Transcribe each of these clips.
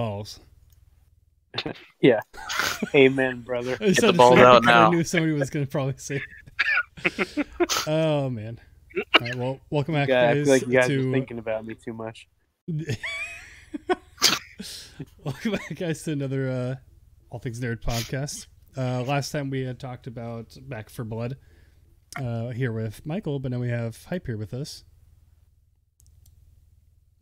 balls. Amen, brother. I the balls out that I knew somebody was going to probably say. oh man. All right, well, welcome back, Yeah, I guys. feel like you guys to are thinking about me too much. welcome back, guys, to another uh, All Things Nerd podcast. Uh, last time we had talked about Back 4 Blood uh, here with Michael, but now we have Hype here with us.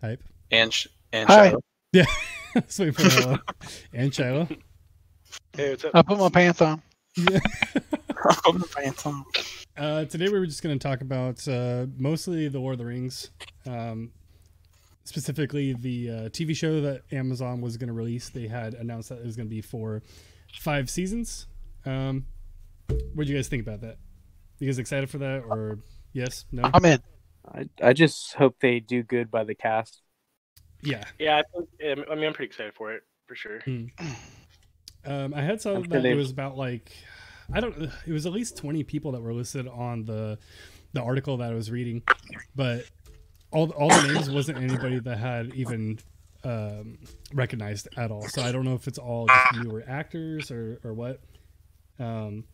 Hype. And sh- and Hi. Shiloh. Let's wait for hello. and Shiloh. Hey, what's up? I put my pants on. Yeah. Put my pants on. Uh, today we were just going to talk about uh, mostly the Lord of the Rings, um, specifically the uh, TV show that Amazon was going to release. They had announced that it was going to be for five seasons. Um, what do you guys think about that? You guys excited for that, or yes, no? I'm in. I, I just hope they do good by the cast. Yeah. Yeah, I, think, um, I mean, I'm pretty excited for it for sure. Um, I had saw that it was about like I don't. It was at least twenty people that were listed on the the article that I was reading, but all all the names wasn't anybody that had even um, recognized at all. So I don't know if it's all just newer actors or or what. Um,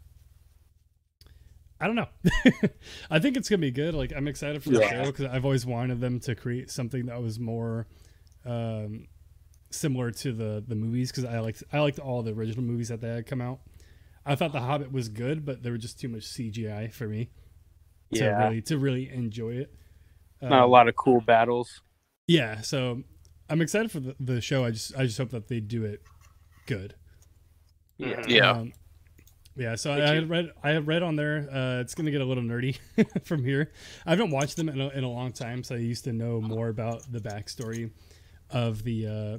I don't know. I think it's gonna be good. Like I'm excited for the Yeah. show because I've always wanted them to create something that was more um, similar to the the movies because I liked I liked all the original movies that they had come out. I thought The Hobbit was good, but there was just too much CGI for me to Yeah, really to really enjoy it. not a Um, lot of cool battles. Yeah, so I'm excited for the, the show. I just I just hope that they do it good. Yeah, Yeah. Um, yeah, so Me I, I read I have read on there. Uh, it's gonna get a little nerdy from here. I haven't watched them in a, in a long time, so I used to know more about the backstory of the uh,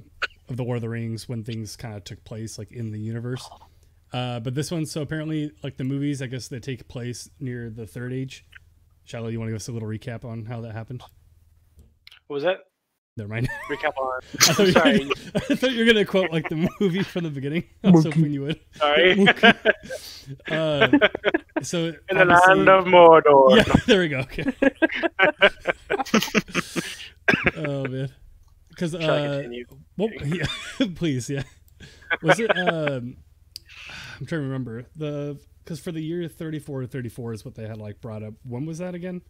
of the War of the Rings when things kind of took place, like in the universe. Uh, but this one, so apparently, like the movies, I guess they take place near the Third Age. Shiloh, you want to give us a little recap on how that happened? What was that? Never mind. Recap on. I thought, Sorry. were, I thought you were gonna quote like the movie from the beginning. I was hoping you would. Sorry. Uh, so In the land of Mordor. yeah, there we go. Okay. oh man, because uh, well, yeah, please, yeah. Was it? Um, I'm trying to remember the because for the year 34 to 34 is what they had like brought up. When was that again?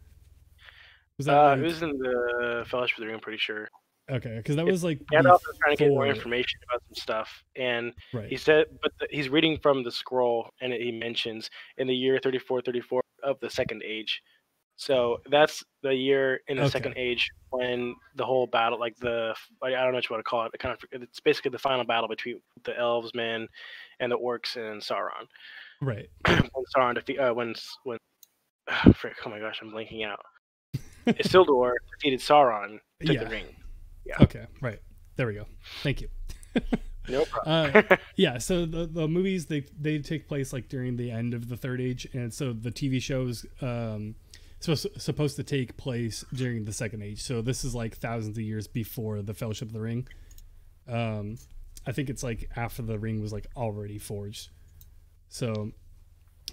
Was that Uh, like- it was in the Fellowship of the Ring, I'm pretty sure. okay? Because that was like Gandalf was trying to get more information about some stuff, and right. he said, but the, he's reading from the scroll, and it, he mentions in the year 3434 of the Second Age. So that's the year in the Okay. Second Age when the whole battle, like the, I don't know what you want to call it, it kind of, it's basically the final battle between the elves, men, and the orcs and Sauron. right. when Sauron defeat, uh, when when, uh, frick, oh my gosh, I'm blanking out. Isildur defeated Sauron, took Yeah. the ring. Yeah. Okay. Right. There we go. Thank you. No problem. Uh, yeah, so the the movies they they take place like during the end of the third age, and so the TV shows um supposed supposed to take place during the second age. So this is like thousands of years before the Fellowship of the Ring. Um, I think it's like after the ring was like already forged. So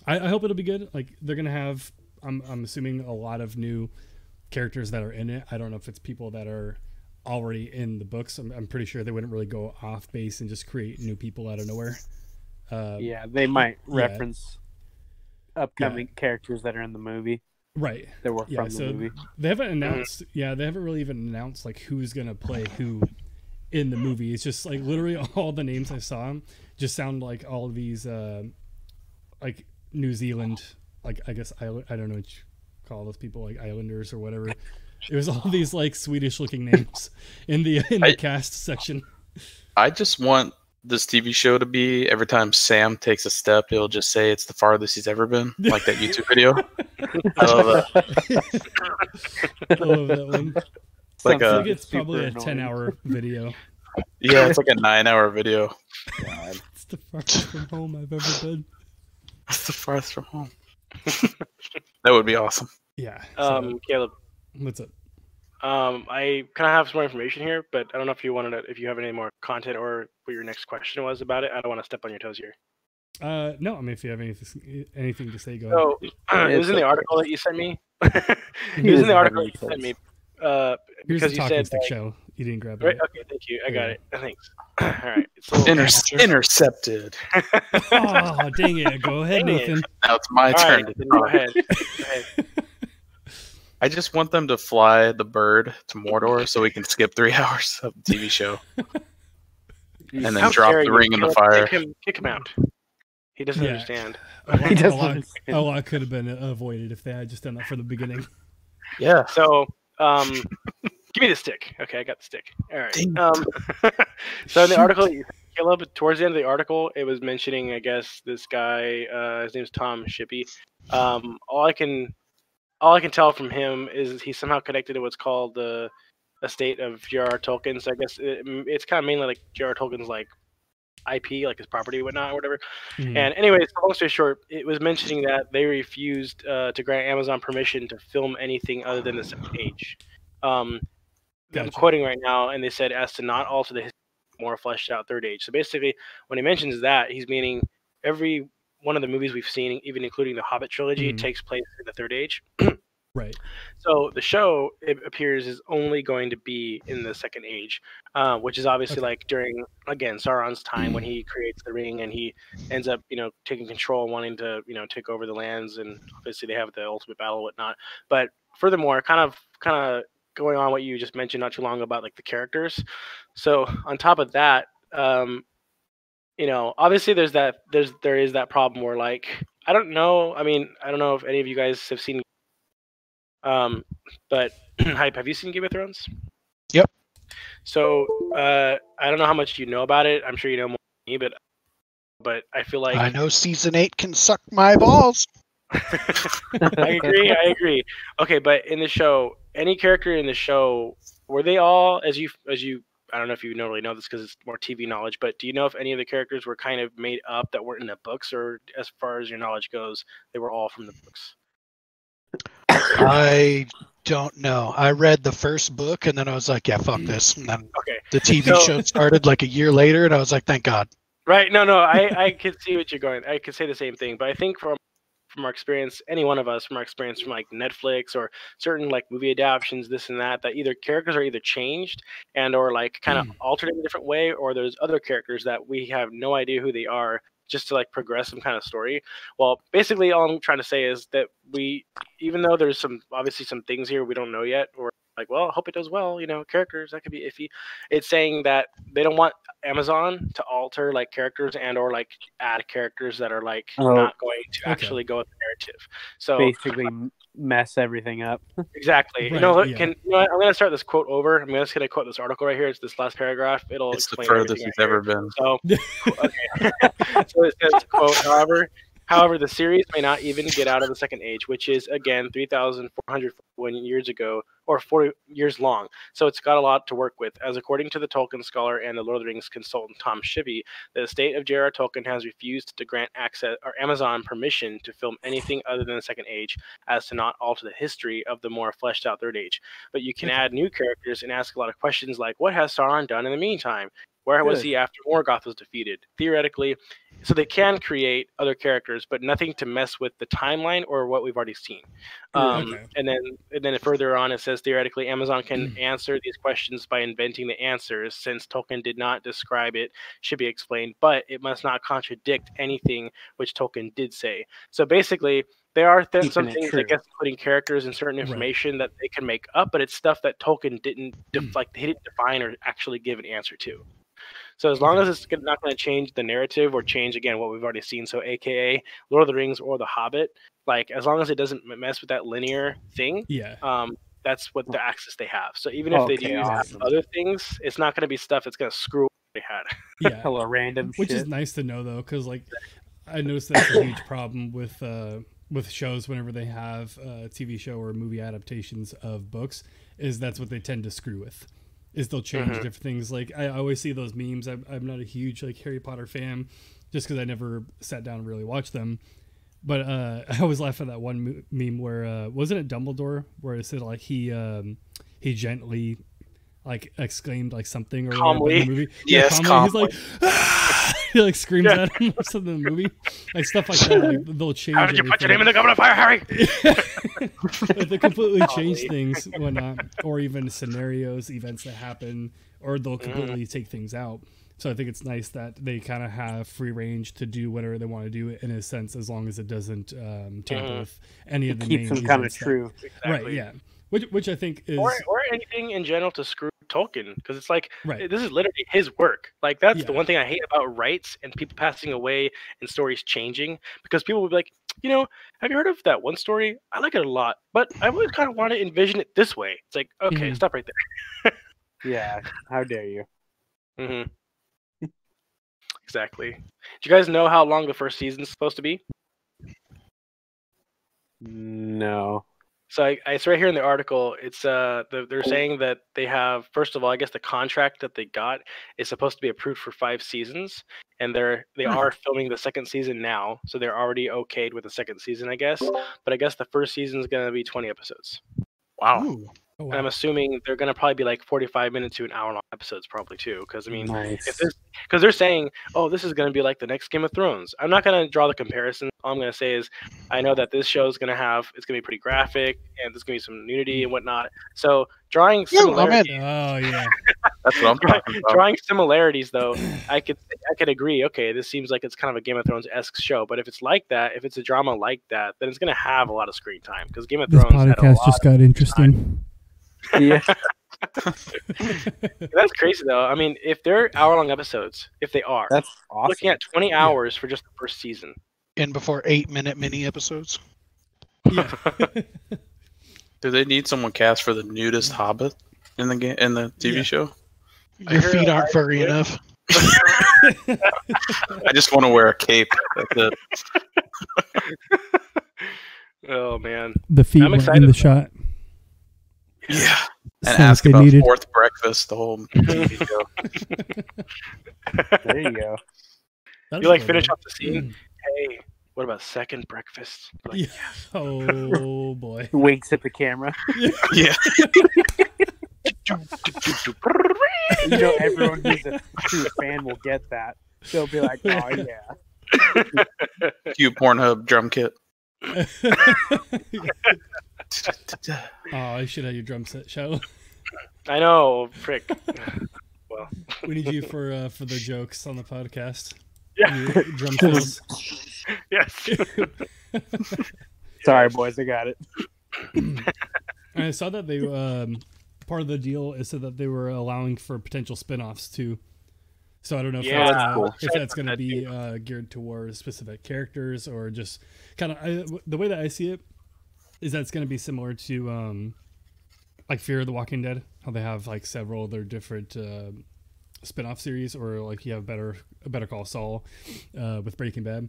I, I hope it'll be good. Like they're gonna have, I'm I'm assuming a lot of new characters that are in it. I don't know if it's people that are already in the books. I'm, I'm pretty sure they wouldn't really go off base and just create new people out of nowhere. Uh, yeah, they might yeah. reference upcoming characters that are in the movie Right. that were Yeah. from the So movie. they haven't announced. Yeah, they haven't really even announced like who's gonna play who in the movie. It's just like literally all the names I saw just sound like all of these uh, like New Zealand, like I guess island. I don't know what you call those people, like Islanders or whatever. It was all these like Swedish looking names in the in the I- cast section. I just want this TV show to be every time Sam takes a step, he'll just say it's the farthest he's ever been, like that YouTube video. I love that. I love that one. Like I a- think it's probably a annoying. ten hour video. Yeah, it's like a nine-hour video. It's the farthest from home I've ever been. That's the farthest from home. that would be awesome. Yeah. so- Um, Caleb, what's up? Um, I kind of have some more information here, but I don't know if you wanted to, if you have any more content or what your next question was about it. I don't want to step on your toes here. Uh, no, I mean if you have anything anything to say, go ahead. So it was in the article that you sent me. it was in doesn't the article that you sent me. Uh, Here's because the you said stick like- show. You didn't grab it. right? Okay, thank you. I got Yeah. it. Thanks. All right. It's a Inter- intercepted. oh, dang it! Go ahead, Dang it. Nathan. Now it's my All turn. right, go ahead. Go ahead. I just want them to fly the bird to Mordor so we can skip three hours of the TV show and then How drop dare the you. ring in the Kick fire. him, kick him out. He doesn't Yeah. understand. A lot, He doesn't lot, understand. a lot could have been avoided if they had just done that from the beginning. Yeah. So, um, give me the stick. Okay, I got the stick. All right. Dang. Um, so in the Shoot. article, Caleb, towards the end of the article, it was mentioning, I guess, this guy. Uh, his name's Tom Shippey. Um, all I can, all I can tell from him is he's somehow connected to what's called the estate of J.R.R. Tolkien. So I guess it, it's kind of mainly like J.R.R. Tolkien's like IP, like his property, and whatnot, or whatever. Mhm. And anyways, long story short, it was mentioning that they refused uh, to grant Amazon permission to film anything other than the second age. Um, I'm quoting right now, and they said as to not alter the history more fleshed out third age. So basically, when he mentions that, he's meaning every one of the movies we've seen, even including the Hobbit trilogy, Mhm. takes place in the third age. right. So the show, it appears, is only going to be in the second age, uh, which is obviously Okay. like during again Sauron's time when he creates the ring and he ends up, you know, taking control, wanting to, you know, take over the lands, and obviously they have the ultimate battle, and whatnot. But furthermore, kind of, kind of going on what you just mentioned not too long about like the characters. So on top of that, um, you know, obviously there's that there's there is that problem where like I don't know. I mean, I don't know if any of you guys have seen um, but hype, have you seen Game of Thrones? Yep. So uh, I don't know how much you know about it. I'm sure you know more than me, but but I feel like I know season eight can suck my balls. I agree. I agree. Okay, but in the show, any character in the show were they all as you as you I don't know if you don't really know this because it's more TV knowledge, but do you know if any of the characters were kind of made up that weren't in the books, or as far as your knowledge goes, they were all from the books? I don't know. I read the first book and then I was like, yeah, fuck mm. this. And then Okay. the TV So- show started like a year later and I was like, thank God. Right. No, no, I, I could see what you're going. I could say the same thing, but I think from from our experience, any one of us, from our experience from like Netflix or certain like movie adaptations, this and that, that either characters are either changed and or like kind of mm. altered in a different way, or there's other characters that we have no idea who they are just to like progress some kind of story. Well, basically all I'm trying to say is that we even though there's some obviously some things here we don't know yet, or like, well, I hope it does well, you know, characters that could be iffy. It's saying that they don't want Amazon to alter like characters and or like add characters that are like Oh. not going to Okay. actually go with the narrative. So Basically, mess everything up. exactly, you Right, know, yeah. can you know? I'm gonna start this quote over. I'm just gonna quote this article right here. It's this last paragraph. It'll It's the furthest everything he's right here. ever been. So, okay. so it says, quote, however, however, the series may not even get out of the second age, which is again 3,441 years ago or 40 years long. So it's got a lot to work with. As according to the Tolkien scholar and the Lord of the Rings consultant Tom Shippey, the estate of J.R.R. Tolkien has refused to grant access or Amazon permission to film anything other than the second age, as to not alter the history of the more fleshed out third age. But you can mm-hmm. add new characters and ask a lot of questions like, what has Sauron done in the meantime? Where was he after Morgoth was defeated? Theoretically, so they can create other characters, but nothing to mess with the timeline or what we've already seen. Um, Okay. And then, and then further on, it says theoretically, Amazon can answer these questions by inventing the answers. Since Tolkien did not describe it, should be explained, but it must not contradict anything which Tolkien did say. So basically, there are th- some things, I guess, putting characters and certain Right. information that they can make up, but it's stuff that Tolkien didn't Hmm. def- like. He didn't define or actually give an answer to. So as long as it's not going to change the narrative or change again what we've already seen, so AKA Lord of the Rings or The Hobbit, like as long as it doesn't mess with that linear thing, yeah. um, that's what the access they have. So even if they do Okay, use awesome. other things, it's not going to be stuff that's going to screw what they had. Yeah. Hello, random which shit. is nice to know though because like i noticed that's a huge problem with uh with shows whenever they have a tv show or movie adaptations of books is that's what they tend to screw with is they'll change Mhm. different things like i always see those memes i'm, I'm not a huge like harry potter fan just because i never sat down and really watched them but uh i always laugh at that one meme where uh wasn't it dumbledore where it said like he um he gently like exclaimed like something or whatever in the movie. Yes, He's like, "Ah!" he like screams Yeah. at him or something in the movie, like stuff like that. Like, they'll change. How did you put your name in the goblet of fire, Harry? Like, they completely change things, whatnot, or even scenarios, events that happen, or they'll Mm-hmm. completely take things out So I think it's nice that they kind of have free range to do whatever they want to do in a sense, as long as it doesn't um, tamper Mhm. with any of It the keeps main them kind of events that- true. Right. Yeah. Which which I think is Or, or anything in general to screw Tolkien because it's like right. this is literally his work. Like that's the one thing I hate about rights and people passing away and stories changing because people will be like, you know, have you heard of that one story? I like it a lot, but I always kind of want to envision it this way. It's like, okay, Mhm. stop right there. Yeah. How dare you? Mm-hmm. exactly. Do you guys know how long the first season is supposed to be? No. So I, I it's right here in the article. It's uh the, they're saying that they have first of all, I guess the contract that they got is supposed to be approved for five seasons, and they're they Hmm. are filming the second season now, so they're already okayed with the second season, I guess. But I guess the first season is gonna be twenty episodes. Wow. Ooh. Oh, And I'm assuming they're gonna probably be like forty five minutes to an hour long episodes, probably too. Because I mean, nice. if this because they're saying, oh, this is going to be like the next Game of Thrones. I'm not going to draw the comparison. All I'm going to say is, I know that this show is going to have it's going to be pretty graphic and there's going to be some nudity and whatnot. So drawing Yeah, I'm in. similarities, Oh yeah. That's what I'm talking about. drawing similarities though, I could I could agree. Okay, this seems like it's kind of a Game of Thrones esque show. But if it's like that, if it's a drama like that, then it's going to have a lot of screen time because Game of This Thrones had a podcast lot. just got interesting. Yeah. That's crazy though. I mean, if they're hour long episodes, if they are, That's awesome. looking at 20 hours for just the first season. In before eight minute mini episodes. yeah. Do they need someone cast for the nudist mm. Hobbit in the game in the TV Yeah. show? Your feet aren't furry hybrid. enough. I just want to wear a cape. That's it. oh man. The feet I'm excited in the about shot. Yeah. And Sounds ask they about needed. fourth breakfast the whole TV show. There you go. That'd You like finish though. off the scene. Hey, what about second breakfast? Like, Yeah. Oh boy. Winks at the camera. Yeah. You know, everyone who's a true fan will get that. They'll be like, "Oh yeah." Cute Pornhub drum kit. oh, I should have your drum set show. I know, prick. Well, we need you for uh, for the jokes on the podcast. Yeah. Your drum fills. yes. Sorry, boys, I got it. And I saw that they um, part of the deal is so that they were allowing for potential spin-offs too. So I don't know if Yeah, that's, that's uh, cool. if that's going to be uh, geared towards specific characters or just kind of the way that I see it is that it's going to be similar to um, like Fear of the Walking Dead, how they have like several other different uh, spin-off series, or like you have better a Better Call Saul uh, with Breaking Bad.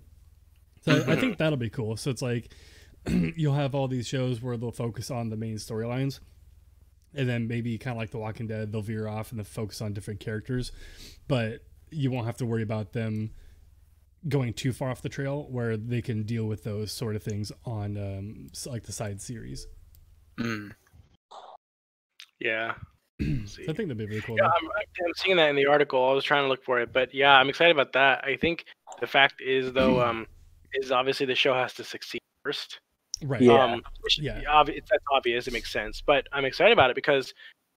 So I, think that'll be cool. So it's like you'll have all these shows where they'll focus on the main storylines and then maybe kind of like the walking dead they'll veer off and they'll focus on different characters but you won't have to worry about them going too far off the trail where they can deal with those sort of things on um, like the side series Mm. Yeah. so i think that'd be really cool Yeah. I'm, I'm seeing that in the article. I was trying to look for it, but yeah, I'm excited about that. I think the fact is though, um, is obviously the show has to succeed first. right Yeah. Um, Yeah. yeah, obvi- that's obvious. It makes sense, but I'm excited about it because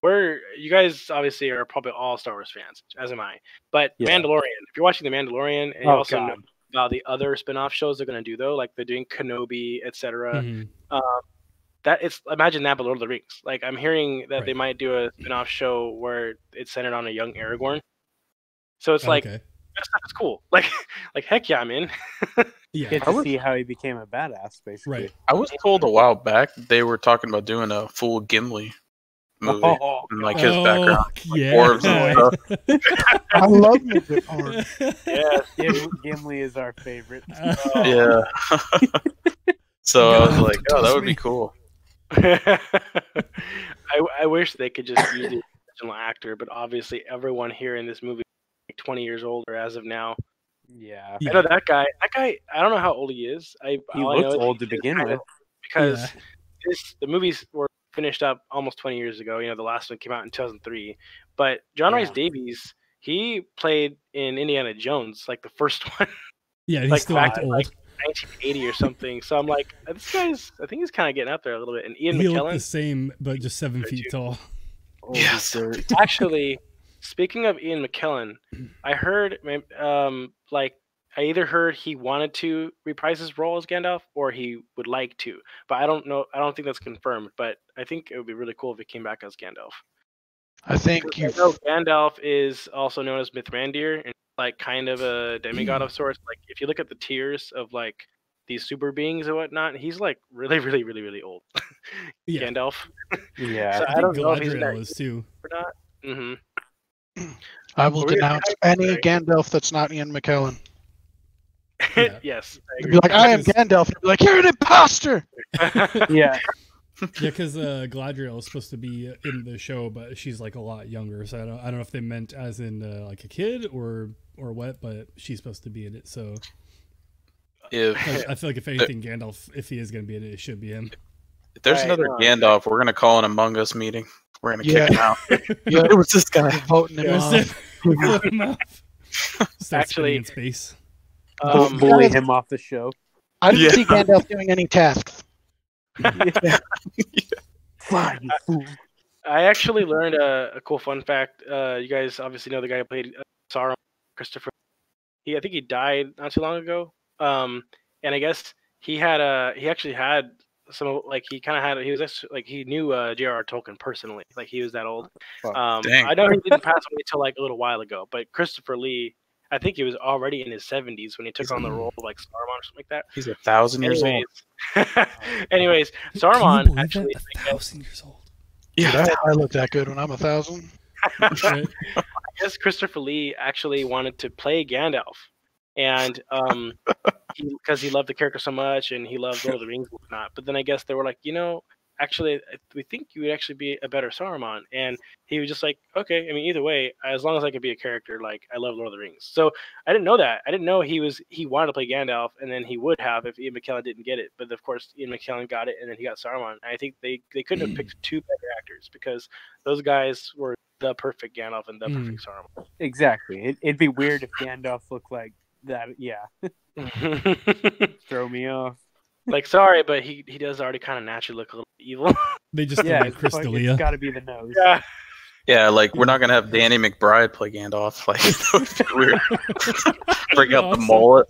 we're you guys obviously are probably all Star Wars fans, as am I. But Yeah. Mandalorian, if you're watching the Mandalorian, and you Oh also know about the other spin-off shows they're going to do though, like they're doing Kenobi, etc. Mhm. Um, that it's imagine that, but Lord of the Rings. Like I'm hearing that they might do a spin-off show where it's centered on a young Aragorn. So it's like okay that stuff is cool. Like, like heck yeah, I'm in. yeah Get I to was- see how he became a badass, basically. right I was told a while back they were talking about doing a full Gimli movie Oh, and like his Oh, background. yeah dwarves and stuff. I love midget porn. yeah, Gim- Gimli is our favorite. Yeah. Oh. so I was like, oh, that would me. be cool. I, I wish they could just use the original actor, but obviously everyone here in this movie is like 20 years older as of now. Yeah. Yeah. I know that guy. That guy. I don't know how old he is. I He all I know looks old to begin with. because Yeah. this the movies were finished up almost 20 years ago. You know, the last one came out in 2003. But John Rhys-Davies, he played in Indiana Jones, like the first one, yeah he's Like still back old like, 1980 or something. So I'm like, this guy's. I think he's kind of getting up there a little bit. And Ian he looked the same but just seven feet you? tall Old Yes. actually. speaking of Ian McKellen, I heard um like I either heard he wanted to reprise his role as Gandalf or he would like to, but I don't know. I don't think that's confirmed. But I think it would be really cool if he came back as Gandalf. I think you. know Gandalf is also known as Mithrandir and like kind of a demigod of sorts. Like if you look at the tiers of like these super beings and whatnot, he's like really, really, really, really old. Yeah. Gandalf. Yeah. So I I think don't know if he's Galadriel that is too. or not. hmm I will denounce any Gandalf that's not Ian McKellen. Yeah. yes, I be like, I am Gandalf. You'd be like, you're an imposter. Yeah. Yeah, because uh, Galadriel is supposed to be in the show, but she's like a lot younger. So I don't, I don't know if they meant as in uh, like a kid or or what, but she's supposed to be in it. So If, I, I feel like if anything, Gandalf, if he is going to be in it, it should be him. if there's Right, another no. Gandalf, we're gonna call an Among Us meeting. We're gonna Yeah. kick him out. Yeah, it was this guy. voting him Yeah, off. flip him off. Start spinning Actually- in space. Bull- Um, bully him off the show. I didn't Yeah. see Gandalf doing any tasks. Fine, you fool. I actually learned a, a cool fun fact. Uh, you guys obviously know the guy who played uh, Sauron, Christopher. He, I think he died not too long ago. Um, and I guess he had a he actually had some like he kind of had he was actually, like he knew uh, J.R.R. Tolkien personally. Like he was that old. Um, I know he didn't pass away until like a little while ago, but Christopher Lee. I think he was already in his 70s when he took He's- on the role of like Saruman or something like that. He's a thousand years old. Anyways, anyways, Can you Saruman actually that? a thousand years old. Dude, I, I look that good when I'm a thousand. I guess Christopher Lee actually wanted to play Gandalf, and um, because he, loved the character so much and he loved Lord of the Rings and whatnot. But then I guess they were like, you know, actually, we think you would actually be a better Saruman, and he was just like, okay. I mean, either way, as long as I could be a character, like I love Lord of the Rings. So I didn't know that. I didn't know he was he wanted to play Gandalf, and then he would have if Ian McKellen didn't get it. But of course, Ian McKellen got it, and then he got Saruman. I think they they couldn't have picked two better actors because those guys were the perfect Gandalf and the Mm. perfect Saruman. Exactly. It, it'd be weird if Gandalf looked like that. Yeah. Throw me off. Like, sorry, but he he does already kind of naturally look a little evil. They just Yeah. yeah, Chris it's, D'Elia. it's got to be the nose. yeah. Yeah, like we're not gonna have Danny McBride play Gandalf. Like that would be weird. Bring out the mullet.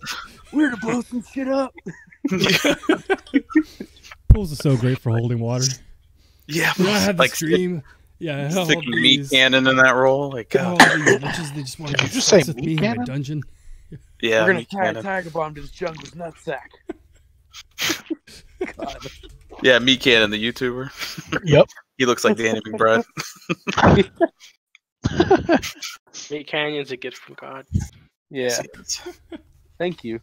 We're to blow some shit up. Pools are so great for holding water. yeah, You know, I had like this dream. Yeah, all sticking meat these, cannon in that role. Like, all God. these witches, they just want Did to you just say with meat me in my cannon? dungeon. yeah, We're gonna meat tie a tiger bomb to this jungle's nutsack. God. Yeah, Meat Canyon, the YouTuber. Yep. He looks like Danny McBride. Meat Canyon's a gift from God. Yeah. Thank you.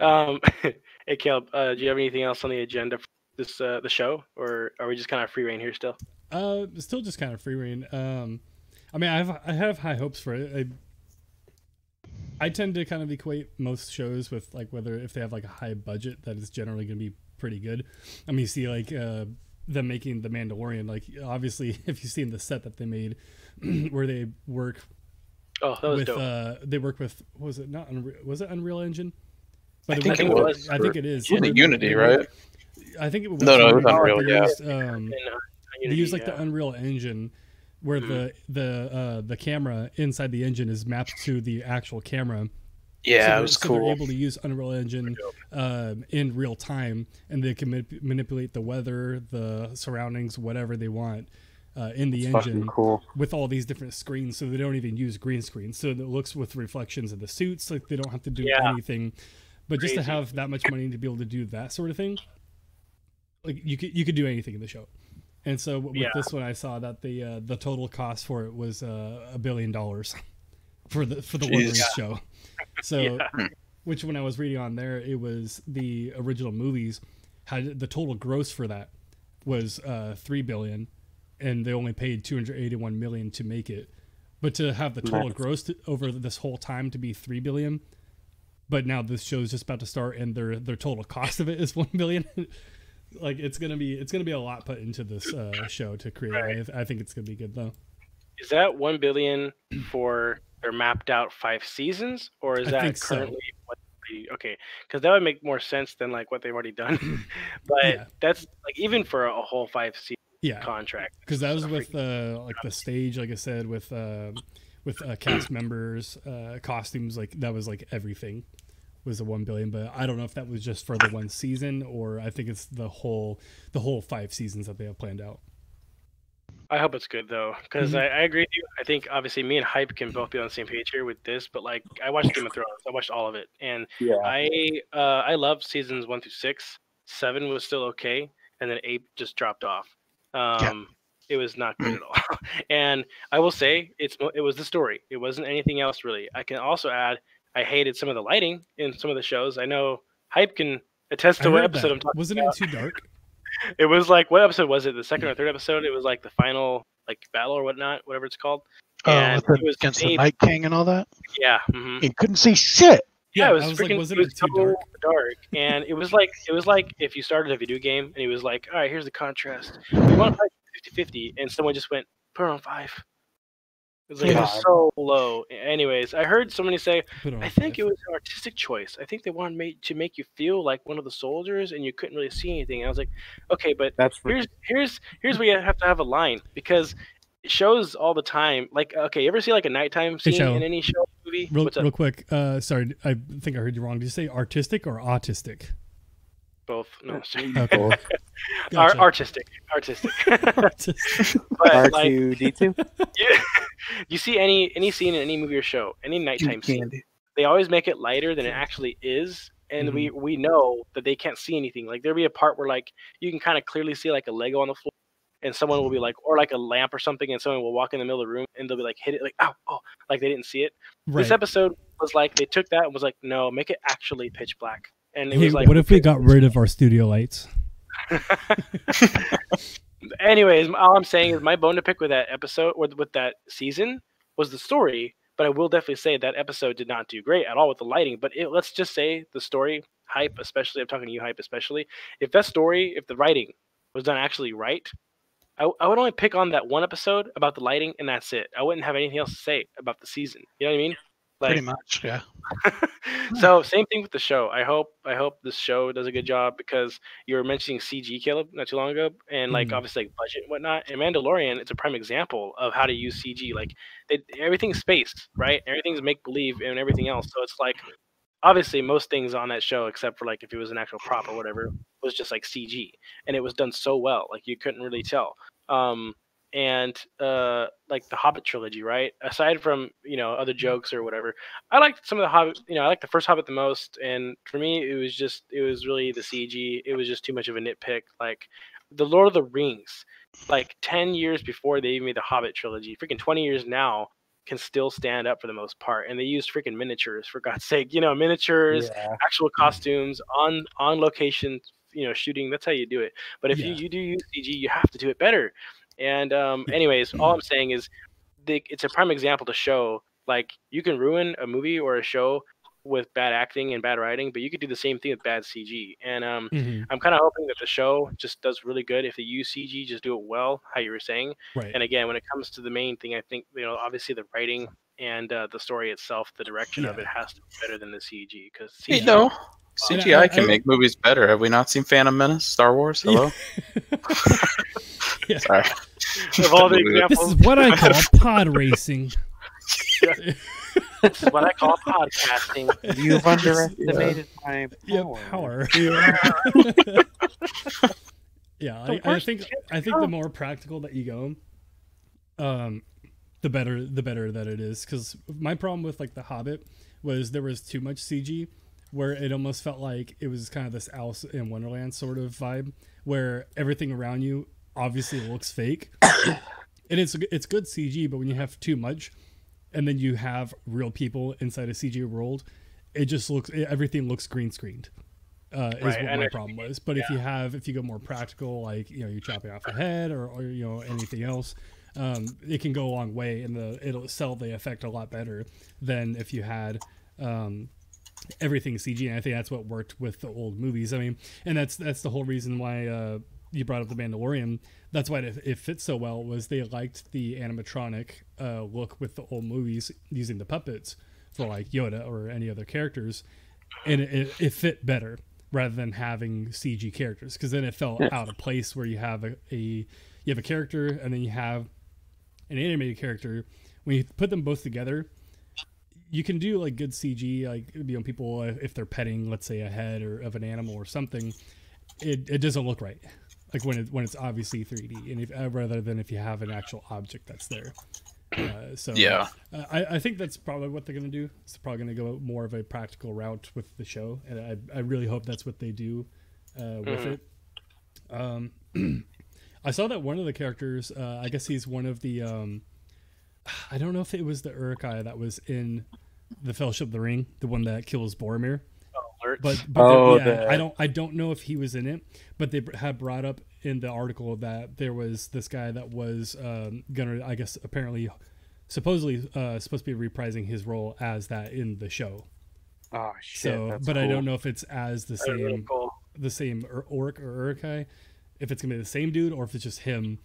Um, hey Caleb, uh, do you have anything else on the agenda for this uh, the show, or are we just kind of free reign here still? Uh, still just kind of free reign. Um, I mean, I have I have high hopes for it. I, I tend to kind of equate most shows with like whether if they have like a high budget, that is generally going to be pretty good. I mean, you see like uh, them making the Mandalorian. Like obviously, if you've seen the set that they made, where they work Oh, that was with dope. uh, they work with was it not Unreal, was it Unreal Engine? I think it was. I think it is. Uni- They- Unity, they right? I think it was. No, no, it was Unreal. Unreal, They yeah. used, um, And, uh, they use like the. Unreal Engine, where the the uh, the camera inside the engine is mapped to the actual camera. Yeah, so it they're- was so They're cool. able to use Unreal Engine um, in real time, and they can manip- manipulate the weather, the surroundings, whatever they want uh, in the It's engine cool. with all these different screens. So they don't even use green screens. So it looks with reflections of the suits, like they don't have to do Yeah. anything. But just to have that much money to be able to do that sort of thing, like you could you could do anything in the show. And so with Yeah. this one, I saw that the uh, the total cost for it was uh, a billion dollars for the for the One Jeez. Rings show. So, Yeah. which when I was reading on there, it was the original movies had the total gross for that was uh, three billion, and they only paid two hundred eighty one million to make it. But to have the total Nice. gross to, over this whole time to be three billion, but now this show is just about to start, and their their total cost of it is one billion. like it's gonna be it's gonna be a lot put into this uh, show to create. I, I think it's gonna be good though. Is that one billion for their mapped out five seasons, or is I that think so. currently what? They, okay, because that would make more sense than like what they've already done. but Yeah. that's like even for a whole five seasons, Yeah, contract. because that was with uh, like the stage, like I said, with uh, with uh, cast members, uh, costumes, like that was like everything was the one billion. But I don't know if that was just for the one season or I think it's the whole the whole five seasons that they have planned out. I hope it's good though, because Mhm. I, I agree with you. I think obviously me and Hype can both be on the same page here with this, but like I watched Game of Thrones, I watched all of it, and Yeah. I uh, I loved seasons one through six. Seven was still okay, and then eight just dropped off. Um, It was not good at all. and I will say it's mo- it was the story. It wasn't anything else really. I can also add I hated some of the lighting in some of the shows. I know Hype can attest I to what episode that. I'm talking. Wasn't it too dark? It was like what episode was it? The second or third episode? It was like the final like battle or whatnot, whatever it's called. Oh, And with it was against the Night King and all that. Yeah. mhm. You couldn't see shit. Yeah, it was, was freaking. like, wasn't it it was too dark? dark? And it was like it was like if you started a video game and it was like, all right, here's the contrast. We want to play 50-50, and someone just went put it on five. It was like Yeah. so low. Anyways, I heard somebody say, I think it was an artistic choice. I think they wanted make, to make you feel like one of the soldiers, and you couldn't really see anything. And I was like, okay, but That's here's here's here's where you have to have a line because it shows all the time. Like, okay, you ever see like a nighttime scene Joe. in any show movie? Real, real quick, uh, sorry, I think I heard you wrong. Did you say artistic or autistic? Both. No, sorry. Okay. Ar- artistic, artistic. Artistic. R2D2? you, you see any any scene in any movie or show, any nighttime scene, they always make it lighter than it actually is, and we Mm-hmm. we know that they can't see anything. Like there'll be a part where like you can kind of clearly see like a Lego on the floor, and someone will be like, or like a lamp or something, and someone will walk in the middle of the room and they'll be like hit it like ow oh like they didn't see it. Right. This episode was like they took that and was like no, make it actually pitch black. And it Hey, was like, what if we got rid of our studio lights? anyways, all I'm saying is my bone to pick with that episode with with that season was the story. But I will definitely say that episode did not do great at all with the lighting. But it, let's just say the story hype, especially I'm talking to you hype, especially if that story, if the writing was done actually right, I, I would only pick on that one episode about the lighting, and that's it. I wouldn't have anything else to say about the season. You know what I mean? Pretty much, yeah. so same thing with the show. I hope I hope this show does a good job because you were mentioning CG, Caleb, not too long ago, and like Mhm. obviously like budget and whatnot. And Mandalorian, it's a prime example of how to use CG. Like they, everything's space, right? Everything's make believe and everything else. So it's like obviously most things on that show, except for like if it was an actual prop or whatever, was just like CG, and it was done so well, like you couldn't really tell. Um, and uh, like the Hobbit trilogy, right? Aside from you know other jokes or whatever, I liked some of the Hobbit. You know, I liked the first Hobbit the most, and for me, it was just it was really the CG. It was just too much of a nitpick. Like the Lord of the Rings, like ten years before they even made the Hobbit trilogy, freaking twenty years now can still stand up for the most part, and they used freaking miniatures for God's sake. You know, miniatures, Yeah. actual costumes on on location. You know, shooting. That's how you do it. But if you, you do use CG, you have to do it better. And um, anyways, all I'm saying is, they, it's a prime example to show like you can ruin a movie or a show with bad acting and bad writing, but you could do the same thing with bad CG. And um, Mhm. I'm kind of hoping that the show just does really good. If they use CG, just do it well, how you were saying. Right. And again, when it comes to the main thing, I think you know obviously the writing and uh, the story itself, the direction of it has to be better than the CG because You know, And CGI I- can I- make movies better. Have we not seen Phantom Menace, Star Wars? Hello. Yeah. Sorry. of all the This This is what I call pod racing. this is what I call podcasting. You've underestimated my Yeah, power. power. yeah, I, I think I think the more practical that you go, um, the better the better that it is. Because my problem with like the Hobbit was there was too much CG, where it almost felt like it was kind of this Alice in Wonderland sort of vibe, where everything around you obviously it looks fake, and it's it's good CG, but when you have too much, and then you have real people inside a CG world, it just looks everything looks green screened. Uh, is Right, what and my problem was. But if you have if you go more practical, like you know you're chopping off a head or, or you know anything else, um, it can go a long way, and the it'll sell the effect a lot better than if you had. Um, everything CG, and I think that's what worked with the old movies. I mean, and that's that's the whole reason why uh, you brought up the Mandalorian. That's why it, it fits so well was they liked the animatronic uh, look with the old movies using the puppets for like Yoda or any other characters, and it, it, it fit better rather than having CG characters because then it felt out of place where you have a, a you have a character and then you have an animated character. When you put them both together, you can do like good CG, like you know, people if they're petting, let's say a head or of an animal or something, it, it doesn't look right. Like when it when it's obviously 3D, and if uh, rather than if you have an actual object that's there. Uh, so Yeah. uh, I, I think that's probably what they're gonna do. It's probably gonna go more of a practical route with the show, and I, I really hope that's what they do uh, with Mhm. it. Um, I saw that one of the characters, uh, I guess he's one of the, um, I don't know if it was the Uruk-hai that was in the Fellowship of the Ring, the one that kills Boromir. Alerts. But, but Oh, yeah, the- I don't I don't know if he was in it, but they br- had brought up in the article that there was this guy that was um, gonna I guess apparently supposedly uh, supposed to be reprising his role as that in the show. Oh shit! So, that's but I don't know if it's as the That's really same cool. the same Ur- Orc or Uruk-hai, if it's gonna be the same dude or if it's just him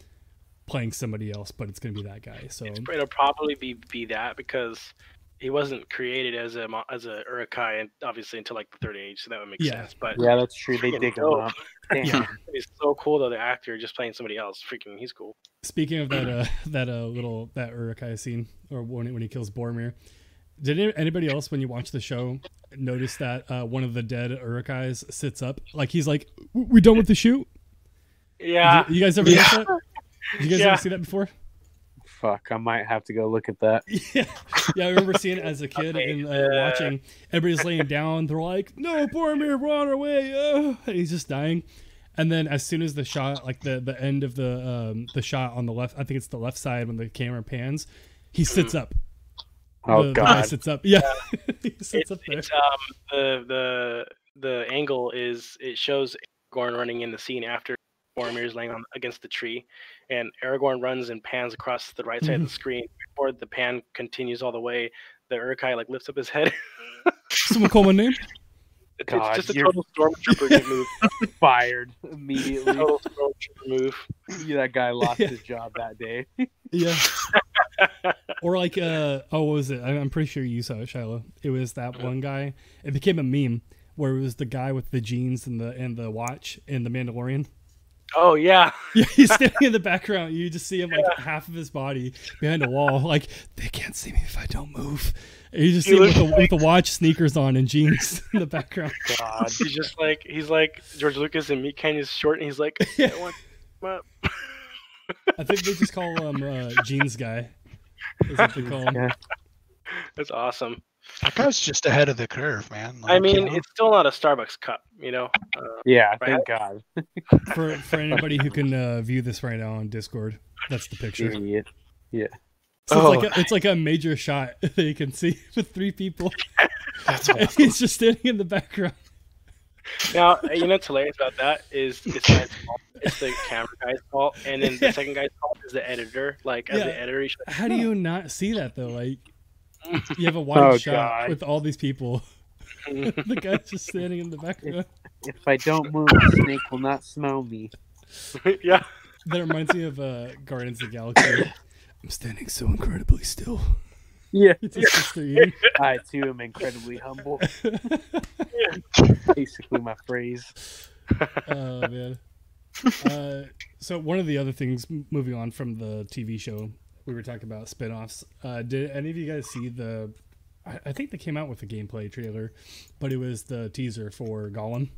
playing somebody else, but it's gonna be that guy. So It'll probably be be that because he wasn't created as a mo- as a Uruk-hai and obviously until like the third age, so that would make Yeah. sense. But Yeah, that's true. They Freaking dig him up. Damn. Yeah. it's so cool though the actor just playing somebody else. Freaking, he's cool. Speaking of that, uh, that uh, little that Uruk-hai scene, or when when he kills Boromir, did anybody else when you watch the show notice that uh, one of the dead Uruk-hais sits up, like he's like, "W- "We done with the shoot." Yeah, you guys ever Yeah. that? You guys Yeah. ever see that before? Fuck, I might have to go look at that. Yeah, yeah. I remember seeing it as a kid Okay, and uh, uh, watching. Everybody's laying down. They're like, "No, Boromir, we're on our way." Uh, and he's just dying. And then as soon as the shot, like the the end of the um, the shot on the left, I think it's the left side when the camera pans, he sits up. Oh the, the guy god. sits up. Yeah, he sits it's, up there. it's um the the the angle is it shows Gorn running in the scene after Boromir is laying on against the tree, and Aragorn runs and pans across the right side Mm-hmm. of the screen. Before the pan continues all the way, the Uruk-hai like lifts up his head. Someone call my name. It's, God, it's just a you're- total stormtrooper move. Fired immediately. Total stormtrooper move. Yeah, that guy lost Yeah. his job that day. Yeah. or like, uh, oh, what was it? I- I'm pretty sure you saw it, Shiloh. It was that one guy. It became a meme where it was the guy with the jeans and the and the watch and the Mandalorian. Oh yeah, Yeah, he's standing in the background. You just see him like half of his body behind a wall. Like they can't see me if I don't move. And you just He see him with the, with the watch, sneakers on, and jeans in the background. God. he's just like he's like George Lucas and Meat Canyon's short, and he's like, I want up. I think they just call him uh, Jeans Guy. Is what they call him. Yeah. That's awesome. That guy's just ahead of the curve, man. I Like, you mean, know? it's still not a Starbucks cup, you know. Uh, Yeah, Right. thank God. For for anybody who can uh, view this right now on Discord, that's the picture. Idiot. So Oh. it's like a, it's like a major shot that you can see with three people. That's And he's just standing in the background. Now, uh, you know what's hilarious about that is it's not fault. It's the camera guy's fault, and then the second guy's fault is the editor. Like as Yeah. the editor, like, How do you not see that though? Like you have a wide Oh, shot God. with all these people. the guy's just standing in the background. If I don't move, the snake will not smell me. yeah, That reminds me of uh, Guardians of the Galaxy. I'm standing so incredibly still. Yeah. It's his sister. I too am incredibly humble. Basically, my phrase. oh man. Uh, so one of the other things, moving on from the TV show, we were talking about spin-offs. Uh, did any of you guys see the? I, I think they came out with a gameplay trailer, but it was the teaser for Gollum.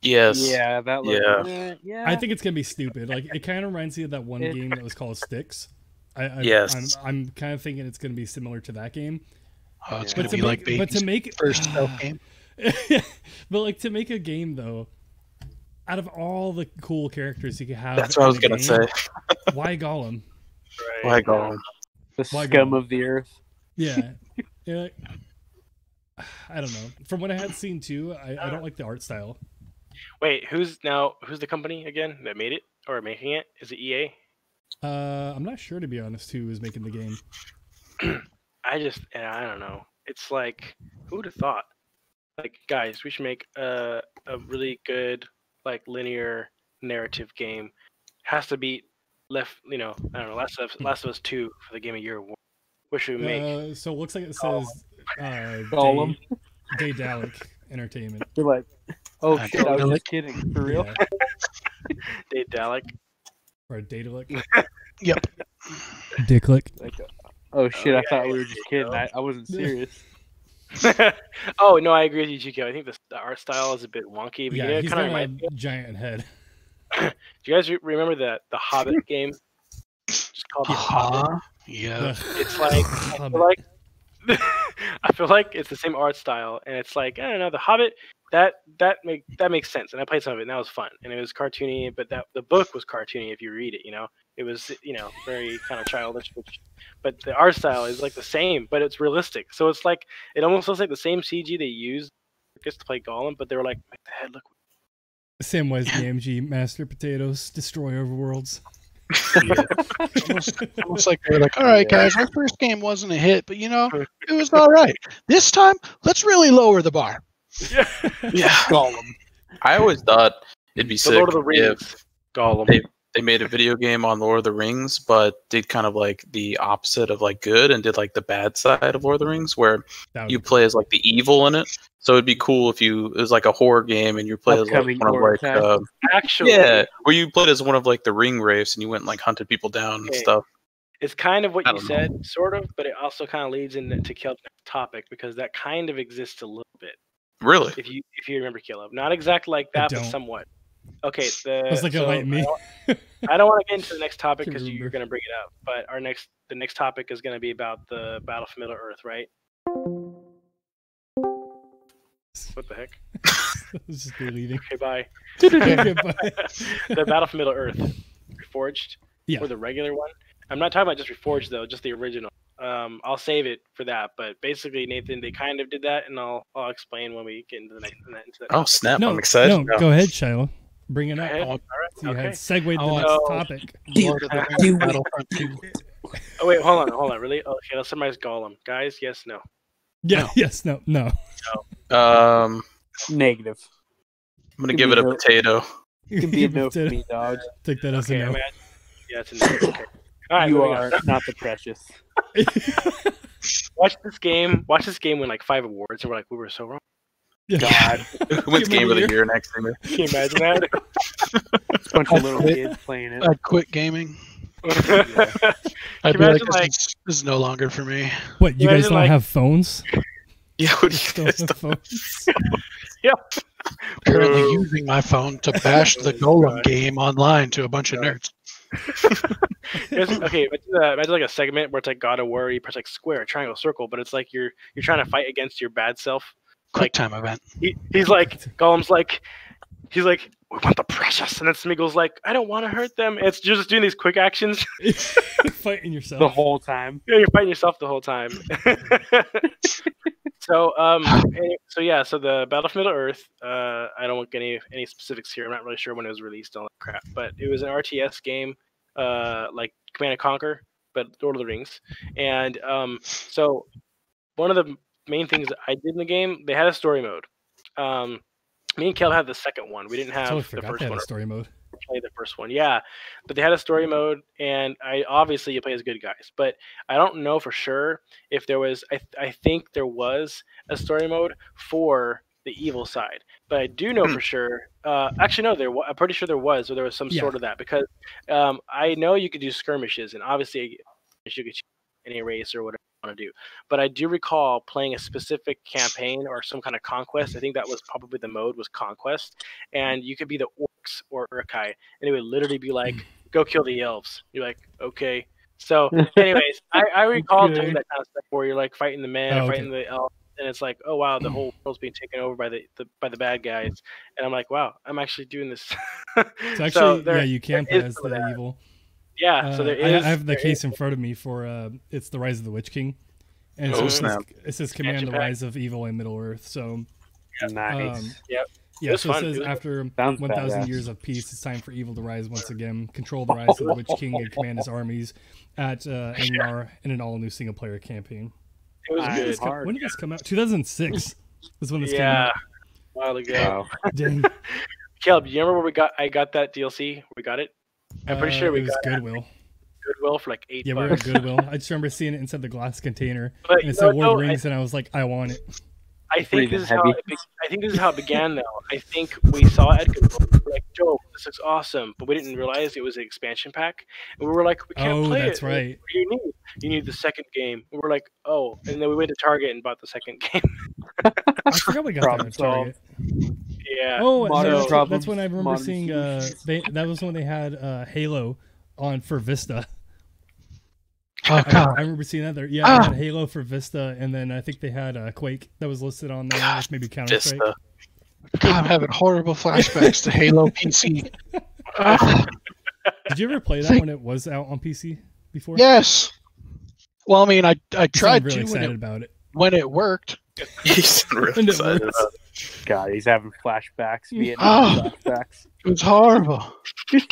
Yes. Yeah, that. Looked, Yeah. yeah. yeah. I think it's gonna be stupid. Like it kind of reminds me of that one game that was called Styx. I, I, Yes. I'm, I'm kind of thinking it's gonna be similar to that game. oh, it's But gonna to be make, like but to make first stealth game. but like to make a game though, out of all the cool characters you could have, That's what I was gonna game, say. Why Gollum? Right. Why Gollum? the Why scum go? of the earth. Yeah. yeah. I don't know. From what I had seen too, I, I don't like the art style. Wait, who's now? Who's the company again that made it or making it? Is it EA? Uh, I'm not sure to be honest who is making the game. I just, yeah, I don't know. It's like, who would have thought? Like, guys, we should make a a really good like linear narrative game. Has to beat left, you know, I don't know, Last of Last of Us Two for the Game of Year award. What should we make? Uh, so it looks like it says uh, Gollum. Day, Daedalic Entertainment. You're like, oh I shit, I was just kidding. For real? Yeah. Dave Dalek. or a data lick. Yep. Dick lick. Like, oh shit! yeah, I thought we were just kidding. I, I wasn't serious. oh no, I agree with you, Chico. I think the, the art style is a bit wonky. But Yeah, yeah, he's kind of got reminds me. a giant head. Do you guys re- remember the the Hobbit game? Just called the Hobbit. Uh-huh. Yeah. It's like I feel like I feel like it's the same art style, and it's like I don't know the Hobbit. That that make that makes sense, and I played some of it, and that was fun, and it was cartoony. But that the book was cartoony if you read it. You know, it was you know very kind of childish, which, but the art style is like the same, but it's realistic. So it's like it almost looks like the same CG they used just to play Gollum, but they were like, make the head look. Samwise Gamgee, Master Potatoes, Destroy Overworlds. almost, almost like they're like, all right, guys, our first game wasn't a hit, but you know, it was all right. This time, let's really lower the bar. Yeah, Yeah. Gollum. I always thought it'd be the sick Lord of the if Rings, Gollum. They- they made a video game on Lord of the Rings, but did kind of like the opposite of like good and did like the bad side of Lord of the Rings, where you play as like the evil in it. So it'd be cool if you it was like a horror game and you play as like one of like attack. uh, Actually, yeah, where you played as one of like the ring wraiths and you went and like hunted people down and stuff. It's kind of what I you don't know. said, sort of, but it also kind of leads into Caleb's topic because that kind of exists a little bit. Really? If you if you remember Caleb, not exactly like that, but somewhat. Okay, the It's like so enlighten me. I don't, I don't want to get into the next topic because you're going to bring it up, but our next the next topic is going to be about the Battle for Middle Earth, right? What the heck? Let's just be leaving. Okay, bye. The Battle for Middle Earth, Reforged, Yeah. or the regular one. I'm not talking about just Reforged though, just the original. Um, I'll save it for that. But basically, Nathan, they kind of did that, and I'll I'll explain when we get into the next into that. Oh snap! no, I'm excited. no, go ahead, Shiloh. Bring it up. ahead. Oh, All You right. had Okay. segued the Oh, next no. topic. Lord of the Rings Do it. Battlefront 2. Oh wait, hold on, hold on. Really? Okay, let's summarize Gollum, guys. Yes, no. Yeah, No. yes, no, no. Um, Negative. I'm gonna Give give it a no- potato. You can be a no for me, dog. Take that as Okay, a no. imagine- Yeah, it's a no. Okay. All right, you are not the precious. Watch this game. Watch this game win like five awards, and we're like, we were so wrong. Yeah. God, Who wins Game game of of the the year next year? Can you imagine that? A bunch of little kids playing it. I'd quit gaming. I'd be you like, imagine, this, like- is, this is no longer for me. What, you guys don't like- have phones? Yeah, what do Still you guys have phones? Currently Oh. using my phone to bash the Gollum God. game online to a bunch of nerds. Okay, imagine, uh, imagine like a segment where it's like God of War, you press like square, triangle, circle, but it's like you're you're trying to fight against your bad self. Quick time event. He, he's like Gollum's like he's like we want the precious, and then Smeagol's like I don't want to hurt them. It's just doing these quick actions. Fighting yourself. The whole time. Yeah, you're fighting yourself the whole time. so um so yeah, so the Battle for Middle Earth, uh I don't want any any specifics here. I'm not really sure when it was released and all that crap, but it was an RTS game, uh like Command and Conquer, but Lord of the Rings. And um so one of the main things that I did in the game, they had a story mode. Um me and Kel had the second one. We didn't have totally the first one story mode. play the first one. Yeah, but they had a story mode, and I obviously you play as good guys, but I don't know for sure if there was. I I think there was a story mode for the evil side, but I do know Hmm. for sure. Uh, actually, no, there. I'm pretty sure there was, or there was some Yeah. sort of that because um, I know you could do skirmishes, and obviously you could any race or whatever want to do. But I do recall playing a specific campaign or some kind of conquest. I think that was probably the mode was conquest, and you could be the orcs or Uruk-hai, and it would literally be like, "Go kill the elves." You're like, "Okay." So, anyways, I, I recall doing that kind of stuff where you're like fighting the man, Oh, okay. fighting the elf, and it's like, "Oh wow, the whole world's being taken over by the, the by the bad guys," and I'm like, "Wow, I'm actually doing this." So actually, there- yeah, you can play as the that. Evil. yeah. Uh, so there I. I have the case is- in front of me for uh, it's the Rise of the Witch King, and Oh, so it says, snap. it says Command the. Rise of Evil in Middle Earth. So Nice. um, Yep. Yeah, so it says It after 1,000 years of peace, it's time for evil to rise once again, control the rise of the Witch King, and command his armies at uh, Angmar in an all new single player campaign. It was When did, good. this come, hard. when did this come out? 2006 is when this Yeah. came A while ago. Wow. out. Dang. Caleb, you remember where we got? I got that DLC. We got it. I'm pretty Uh, sure we it was got it at Goodwill. Goodwill for like eight Yeah, we were at. Goodwill. I just remember seeing it inside the glass container, But and you it know said what, Lord though? of the Rings, and I was like, I want it. I think this is how it, be- I think this is how it began though. I think we saw Ed Control. We were like, Joe, this looks awesome, but we didn't realize it was an expansion pack, and we were like, we can't Oh, play that's it. Like, right. What do you need? You need the second game. And we're like, oh, and then we went to Target and bought the second game. I forgot we got that Problem at Target. Yeah. Oh, Modern that's, problems, that's when I remember modern seeing. Uh, they, that was when they had uh, Halo on for Vista. Oh I, god. I remember seeing that there. Yeah, Ah. had Halo for Vista, and then I think they had uh, Quake that was listed on there. God, maybe Counter Strike. God, I'm having horrible flashbacks to Halo PC. Ah, Did you ever play that Think- when it was out on PC before? yes. Well, I mean, I I tried really to when it, about it. when it worked. He's really excited works. about God, he's having flashbacks. Vietnam Oh. flashbacks. It was horrible.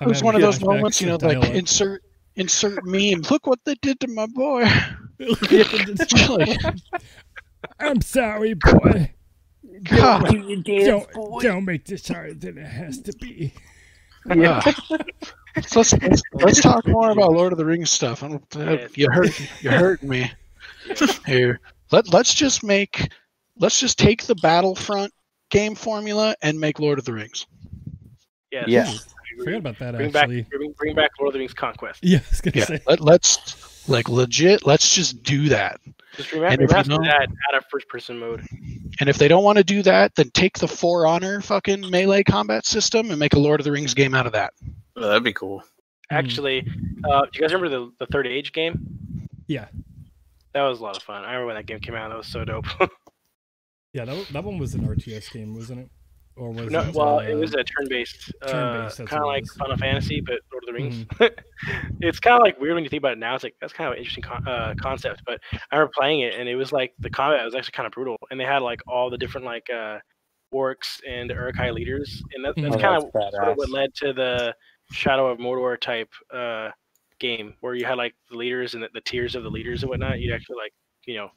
It was one of those moments, you know, like dial-up. insert insert meme. Look what they did to my boy. I'm sorry, boy. God. Don't, ah! don't make this harder than it has to be. Yeah. Ah. So let's, let's let's talk more about Lord of the Rings stuff. I don't, uh, you hurt you hurt me here. Let let's just make let's just take the Battlefront game formula and make Lord of the Rings. Yes. Yeah. I agree. Forgot about that Bring actually. back, bring, bring back Lord of the Rings Conquest. Yeah, I was gonna Yeah. say. Let, let's like legit. Let's just do that. Just remaster, And if you remaster that out of first-person mode. And if they don't want to do that, then take the For Honor fucking melee combat system and make a Lord of the Rings game out of that. Oh, that'd be cool. Actually, uh, do you guys remember the, the Third Age game? Yeah, That was a lot of fun. I remember when that game came out. That was so dope. yeah. That, that one was an RTS game, wasn't it? Or was no, it? well, uh, it was a turn-based, uh, turn-based, that's kind of like was. Final Fantasy, but Lord of the Rings. it's kind of like weird when you think about it now. It's like that's kind of an interesting con- uh, concept. But I remember playing it, and it was like the combat was actually kind of brutal, and they had like all the different like uh, orcs and Uruk-hai leaders, and that, that's Mhm. kind Oh, of sort of what led to the Shadow of Mordor type uh, game, where you had like the leaders and the, the tiers of the leaders and whatnot. You'd actually like you know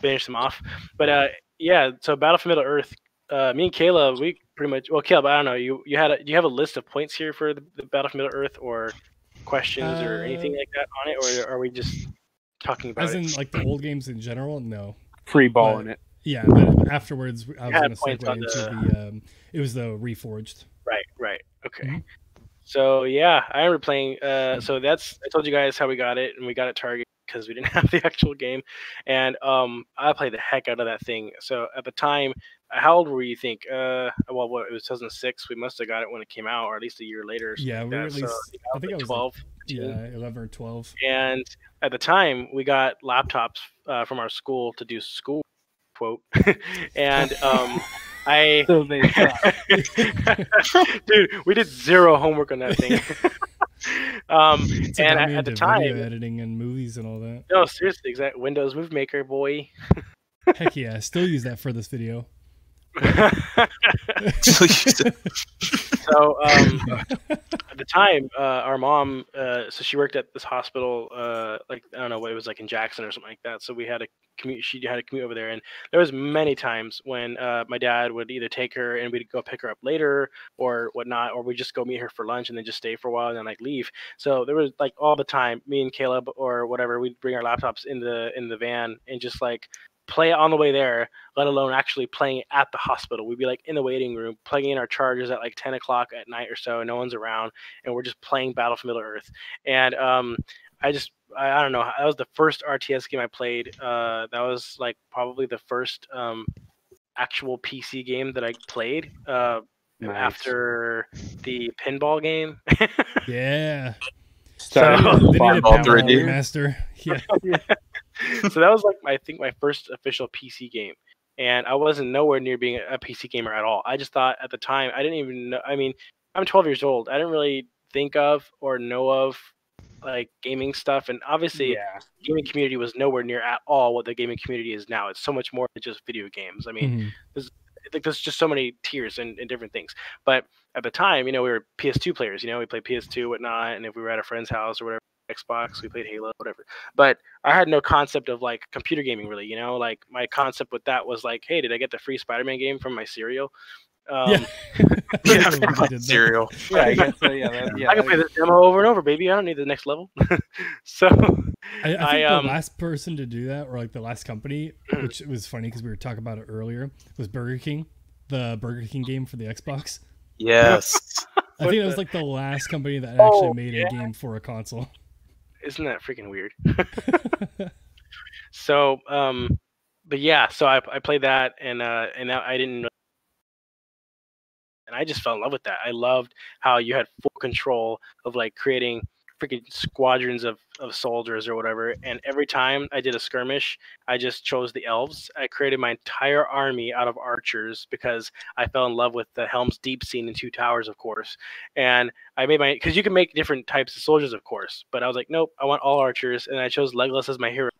finish them off. But uh, yeah, so Battle for Middle Earth. Uh, me and Kayla, we pretty much. Well, Caleb, I don't know. You you had a, do you have a list of points here for the, the Battle for Middle Earth or questions or anything Uh, like that on it, or are we just talking about As it? in, like the old games in general. No. Free balling it. Yeah, but afterwards, I was had going to points segue on into the- the. Um, it was the Reforged. Right, right. Okay. Mhm. So yeah, I remember playing. Uh, so that's I told you guys how we got it, and we got it Target because we didn't have the actual game, and um, I played the heck out of that thing. So at the time, how old were you think? Uh, well, what it was 2006. We must have got it when it came out, or at least a year later. Yeah, like we were at So, least- think I think I like was, 12. 15. Yeah, eleven or twelve. And at the time, we got laptops uh, from our school to do school quote, and um, I So they dude, we did zero homework on that thing. um, It's and at the time, video editing and movies and all that. no, seriously, exact Windows Movie Maker, boy. Heck yeah, I still use that for this video. so um, at the time, uh, our mom, uh, so she worked at this hospital, uh, like I don't know what it was like in Jackson or something like that. So we had a commute. She had to commute over there, and there was many times when uh, my dad would either take her and we'd go pick her up later or whatnot, or we'd just go meet her for lunch and then just stay for a while and then like leave. So there was like all the time, me and Caleb or whatever, we'd bring our laptops in the in the van and just like play it on the way there, let alone actually playing it at the hospital. We'd be like in the waiting room, plugging in our chargers at like 10 o'clock at night or so, and no one's around, and we're just playing Battle for Middle Earth. And um, I just, I, I don't know, that was the first RTS game I played. Uh, that was like probably the first um, actual PC game that I played. Uh, Nice. After the pinball game, Yeah. Started So- They need a Pinball pinball 3D. Yeah. so that was like I think my first official PC game, and I wasn't nowhere near being a PC gamer at all. I just thought at the time I didn't even know. I mean, I'm 12 years old. I didn't really think of or know of like gaming stuff, and obviously Yeah. gaming community was nowhere near at all what the gaming community is now. It's so much more than just video games. I mean, Mhm. like there's just so many tiers and, and different things. But at the time, you know, we were PS2 players. You know, we played PS2, whatnot, and if we were at a friend's house or whatever, Xbox, we played Halo, whatever. But I had no concept of like computer gaming really. You know, like my concept with that was like, hey, did I get the free Spider-Man game from my cereal? Um, Yeah. Yeah, I cereal. Yeah, I guess so. Yeah, that, yeah. I can play this demo over and over, baby. I don't need the next level. so I, I think I, the um, last person to do that, or like the last company, which was funny because we were talking about it earlier, was Burger King, the Burger King game for the Xbox. Yes. I think it was like the last company that Oh, actually made yeah. a game for a console. Isn't that freaking weird? so, um, but yeah, so I, I played that, and uh, and I didn't, and I just fell in love with that. I loved how you had full control of like creating freaking squadrons of, of soldiers or whatever. And every time I did a skirmish, I just chose the elves. I created my entire army out of archers because I fell in love with the Helm's Deep scene in Two Towers, of course. And I made my because you can make different types of soldiers, of course. But I was like, nope, I want all archers, and I chose Legolas as my hero.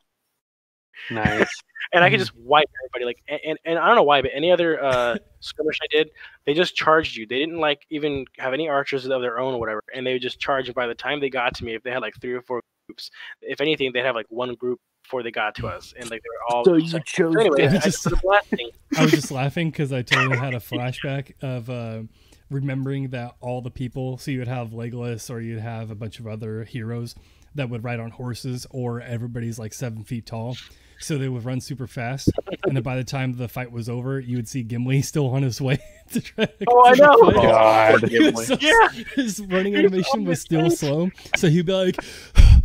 Nice. And I could Mhm. just wipe everybody. Like, and, and, and I don't know why, but any other uh, skirmish I did, they just charged you. They didn't like even have any archers of their own or whatever, and they would just charge. And by the time they got to me, if they had like three or four groups, if anything, they'd have like one group before they got to us, and like they were all. So you chose. anyway, I just put a blasting. I was just laughing because I totally had a flashback of uh, remembering that all the people. So you would have Legolas, or you'd have a bunch of other heroes that would ride on horses, or everybody's like seven feet tall. So they would run super fast, and then by the time the fight was over, you would see Gimli still on his way to try. To Oh, I get to the know. fight. Oh, God. He so- Yeah. his running animation was still face. slow, so he'd be like, oh,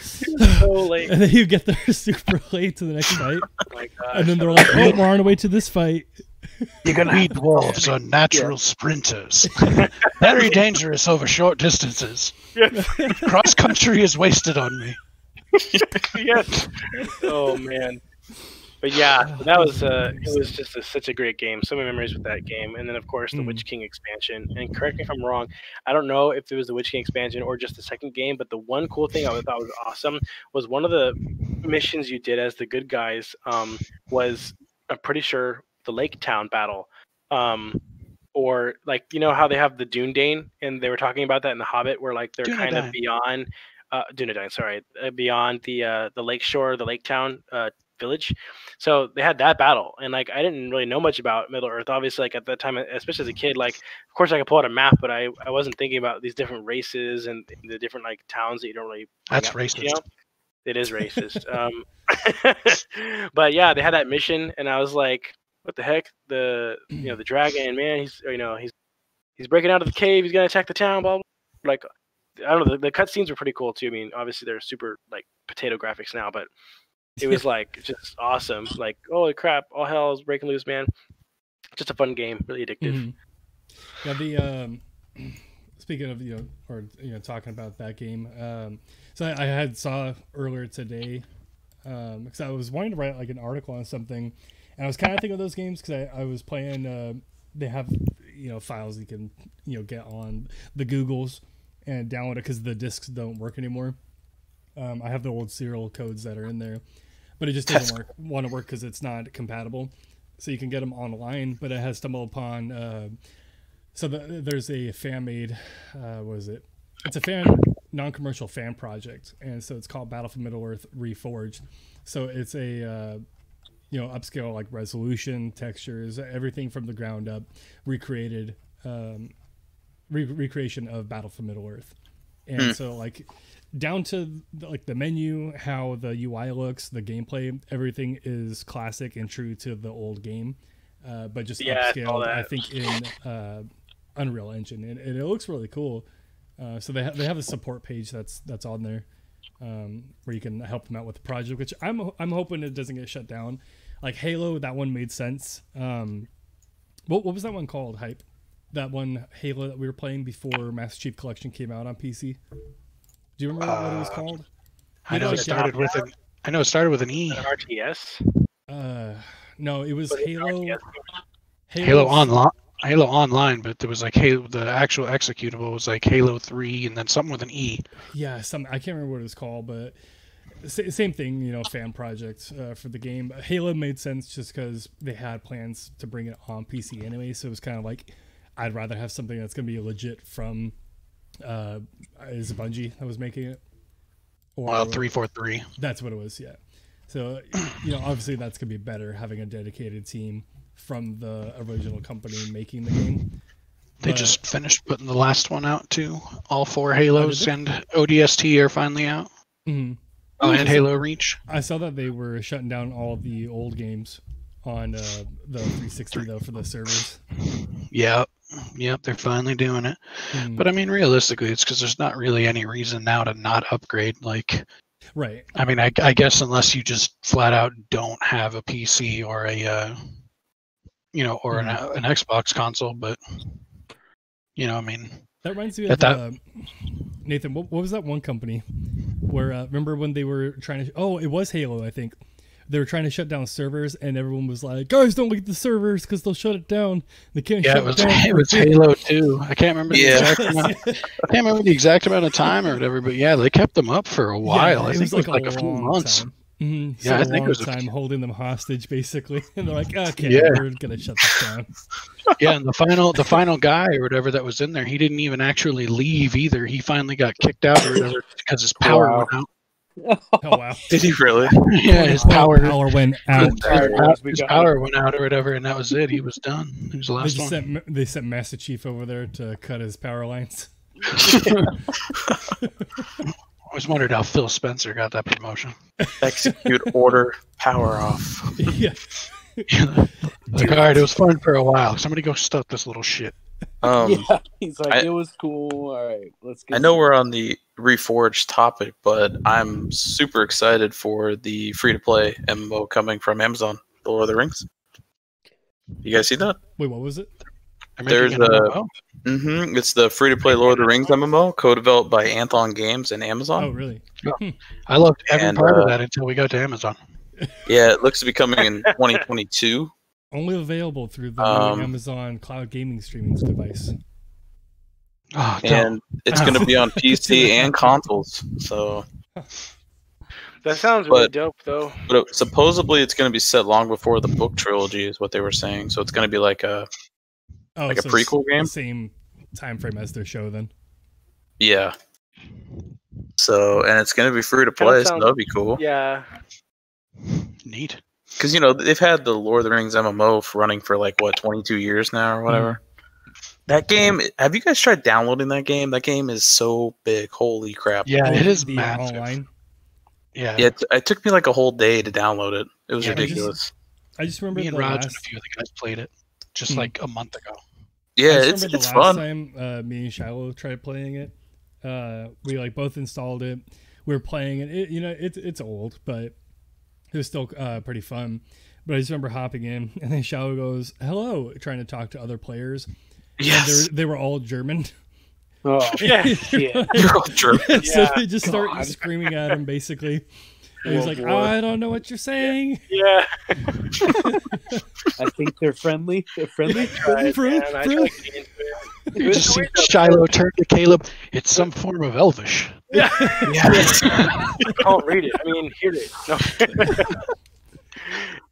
so late. and then he'd get there super late to the next fight, Oh my gosh. and then they're like, "Oh, we're on our way to this fight." You're gonna We have to dwarves are natural sprinters. Very dangerous over short distances. Yes. Cross country is wasted on me. yes. Oh man. But yeah, that was uh, it was just a, such a great game. So many memories with that game, and then of course the Mm. Witch King expansion. And correct me if I'm wrong, I don't know if it was the Witch King expansion or just the second game. But the one cool thing I thought was awesome was one of the missions you did as the good guys um, was I'm pretty sure the Lake Town battle. Um, or like you know how they have the Dunedain, and they were talking about that in the Hobbit, where like they're kind of beyond uh, Dunedain, sorry, uh, beyond the uh, the lake shore, the lake town uh, village. So they had that battle, and like I didn't really know much about Middle Earth. Obviously, like at that time, especially as a kid, like of course I could pull out a map, but I I wasn't thinking about these different races and the different like towns that you don't really. That's with, you racist. know? It is racist. um, but yeah, they had that mission, and I was like, "What the heck?" The you know the dragon, man, he's you know he's he's breaking out of the cave. He's gonna attack the town. Blah blah. Like I don't know. The, the cutscenes were pretty cool too. I mean, obviously they're super like potato graphics now, but it was like just awesome. Like holy crap, all hell is breaking loose, man. Just a fun game, really addictive. Mhm. Yeah, the um, speaking of you know, or you know, talking about that game. Um, so I, I had saw earlier today, um, because I was wanting to write like an article on something, and I was kind of thinking of those games because I, I was playing. Uh, they have you know files you can you know get on the Googles and download it because the discs don't work anymore. Um, I have the old serial codes that are in there, but it just doesn't work. Want to work because it's not compatible. So you can get them online, but it has stumbled upon. Uh, so the, there's a fan made. Uh, what is it? It's a fan non-commercial fan project, and so it's called Battle for Middle Earth Reforged. So it's a uh, you know upscale like resolution, textures, everything from the ground up, recreated um, re- recreation of Battle for Middle Earth, and Hmm. so like down to the, like the menu, how the UI looks, the gameplay, everything is classic and true to the old game, uh, but just Yeah, I upscaled. I that. think in uh, Unreal Engine, and, and it looks really cool. Uh, so they ha- they have a support page that's that's on there um, where you can help them out with the project, which I'm I'm hoping it doesn't get shut down. Like Halo, that one made sense. Um, what what was that one called? Hype. That one Halo that we were playing before Master Chief Collection came out on PC. Do you remember what it was Uh, called? I know know, it started with an. I know it started with an E. An RTS. Uh, no, it was Was it Halo. RTS? Halo Online. Halo Online, but there was like Halo. The actual executable was like Halo Three, and then something with an E. Yeah, some I can't remember what it was called, but sa- same thing. You know, fan project uh, for the game. Halo made sense just because they had plans to bring it on PC anyway. So it was kind of like I'd rather have something that's gonna be legit from. Uh, is Bungie that was making it? Or Well, three four three. That's what it was. Yeah. So you know, obviously that's gonna be better having a dedicated team from the original company making the game. They But- just finished putting the last one out too. All four Halos and ODST are finally out. Mhm. Oh, and Halo Reach. I saw that they were shutting down all the old games on uh, the 360 though for the servers. Yep, yep, they're finally doing it. Mhm. But I mean, realistically, it's because there's not really any reason now to not upgrade. Like, right. I mean, I, I guess unless you just flat out don't have a PC or a, uh, you know, or an, an Xbox console. But you know, I mean, That reminds me of that- uh, Nathan. What, what was that one company where uh, remember when they were trying to? Oh, it was Halo, I think. They were trying to shut down servers, and everyone was like, "Guys, don't look at the servers because they'll shut it down. They can't yeah, shut it was it down." it was Halo too. I can't remember the Yeah. exact amount. I can't remember the exact amount of time or whatever. But yeah, they kept them up for a while. I think it was like a, few months. Time. hmm Yeah, I a think it was time few- holding them hostage, basically, and they're like, "Okay, Yeah. we're gonna shut this down." Yeah, and the final the final guy or whatever that was in there, he didn't even actually leave either. He finally got kicked out or whatever because his power Wow. went out. Oh wow! Did he really? Yeah, his Oh, power power went out. his, power- his power went out or whatever, and that was it. He was done. He was the They last just one. sent they sent Master Chief over there to cut his power lines. I always wondered how Phil Spencer got that promotion. Execute order, power off. yeah, like, all right, it was fun for a while. Somebody go stuff this little shit. Um, yeah, he's like, I- it was cool. All right, let's get. I know we're on the Reforged topic, but I'm super excited for the free to play MMO coming from Amazon, The Lord of the Rings. You guys see that? wait, what was it? There's making a- Mm-hmm. It's the free to play Lord of the Rings MMO, co-developed by Athlon Games and Amazon. Oh, really? I loved every and, part uh, of that until we got to Amazon. Yeah, it looks to be coming in 2022. Only available through the Um, Amazon cloud gaming streaming device. Oh, and it's going to be on PC and consoles. So, That sounds really dope, though. but it, supposedly it's going to be set long before the book trilogy, is what they were saying. So it's going to be like a Oh, Like a so it's prequel game? Same time frame as their show, then. yeah. So and it's going to be free to Kinda play, so that'll be cool. Yeah, neat. Because you know they've had the Lord of the Rings MMO for running for like what 22 years now or whatever. That game, have you guys tried downloading that game? That game is so big. Holy crap! Yeah, it is massive. online. Yeah, Yeah, it, it took me like a whole day to download it. It was Yeah, I just- ridiculous. I just remember me and Raj last. and a few of the guys played it just Hmm. like a month ago. yeah, I just it's remember it's the last fun. time uh, me and Shiloh tried playing it. Uh, we like both installed it. We were playing it. it you know, it's it's old, but it was still uh, pretty fun. But I just remember hopping in, and then Shiloh goes, "Hello," trying to talk to other players. And Yes, they they were all German. Oh, Yeah, yeah. You're all German. so Yeah. they just start God. screaming at him, basically. And he's Oh, like, boy. "I don't know what you're saying." yeah. I think they're friendly. They're friendly. Tried, Bro, man. I bro. tried getting into it. It You just see Shiloh turn to Caleb. It's some form of Elvish. Yeah. Yes. Don't read it. I mean, hear it. No.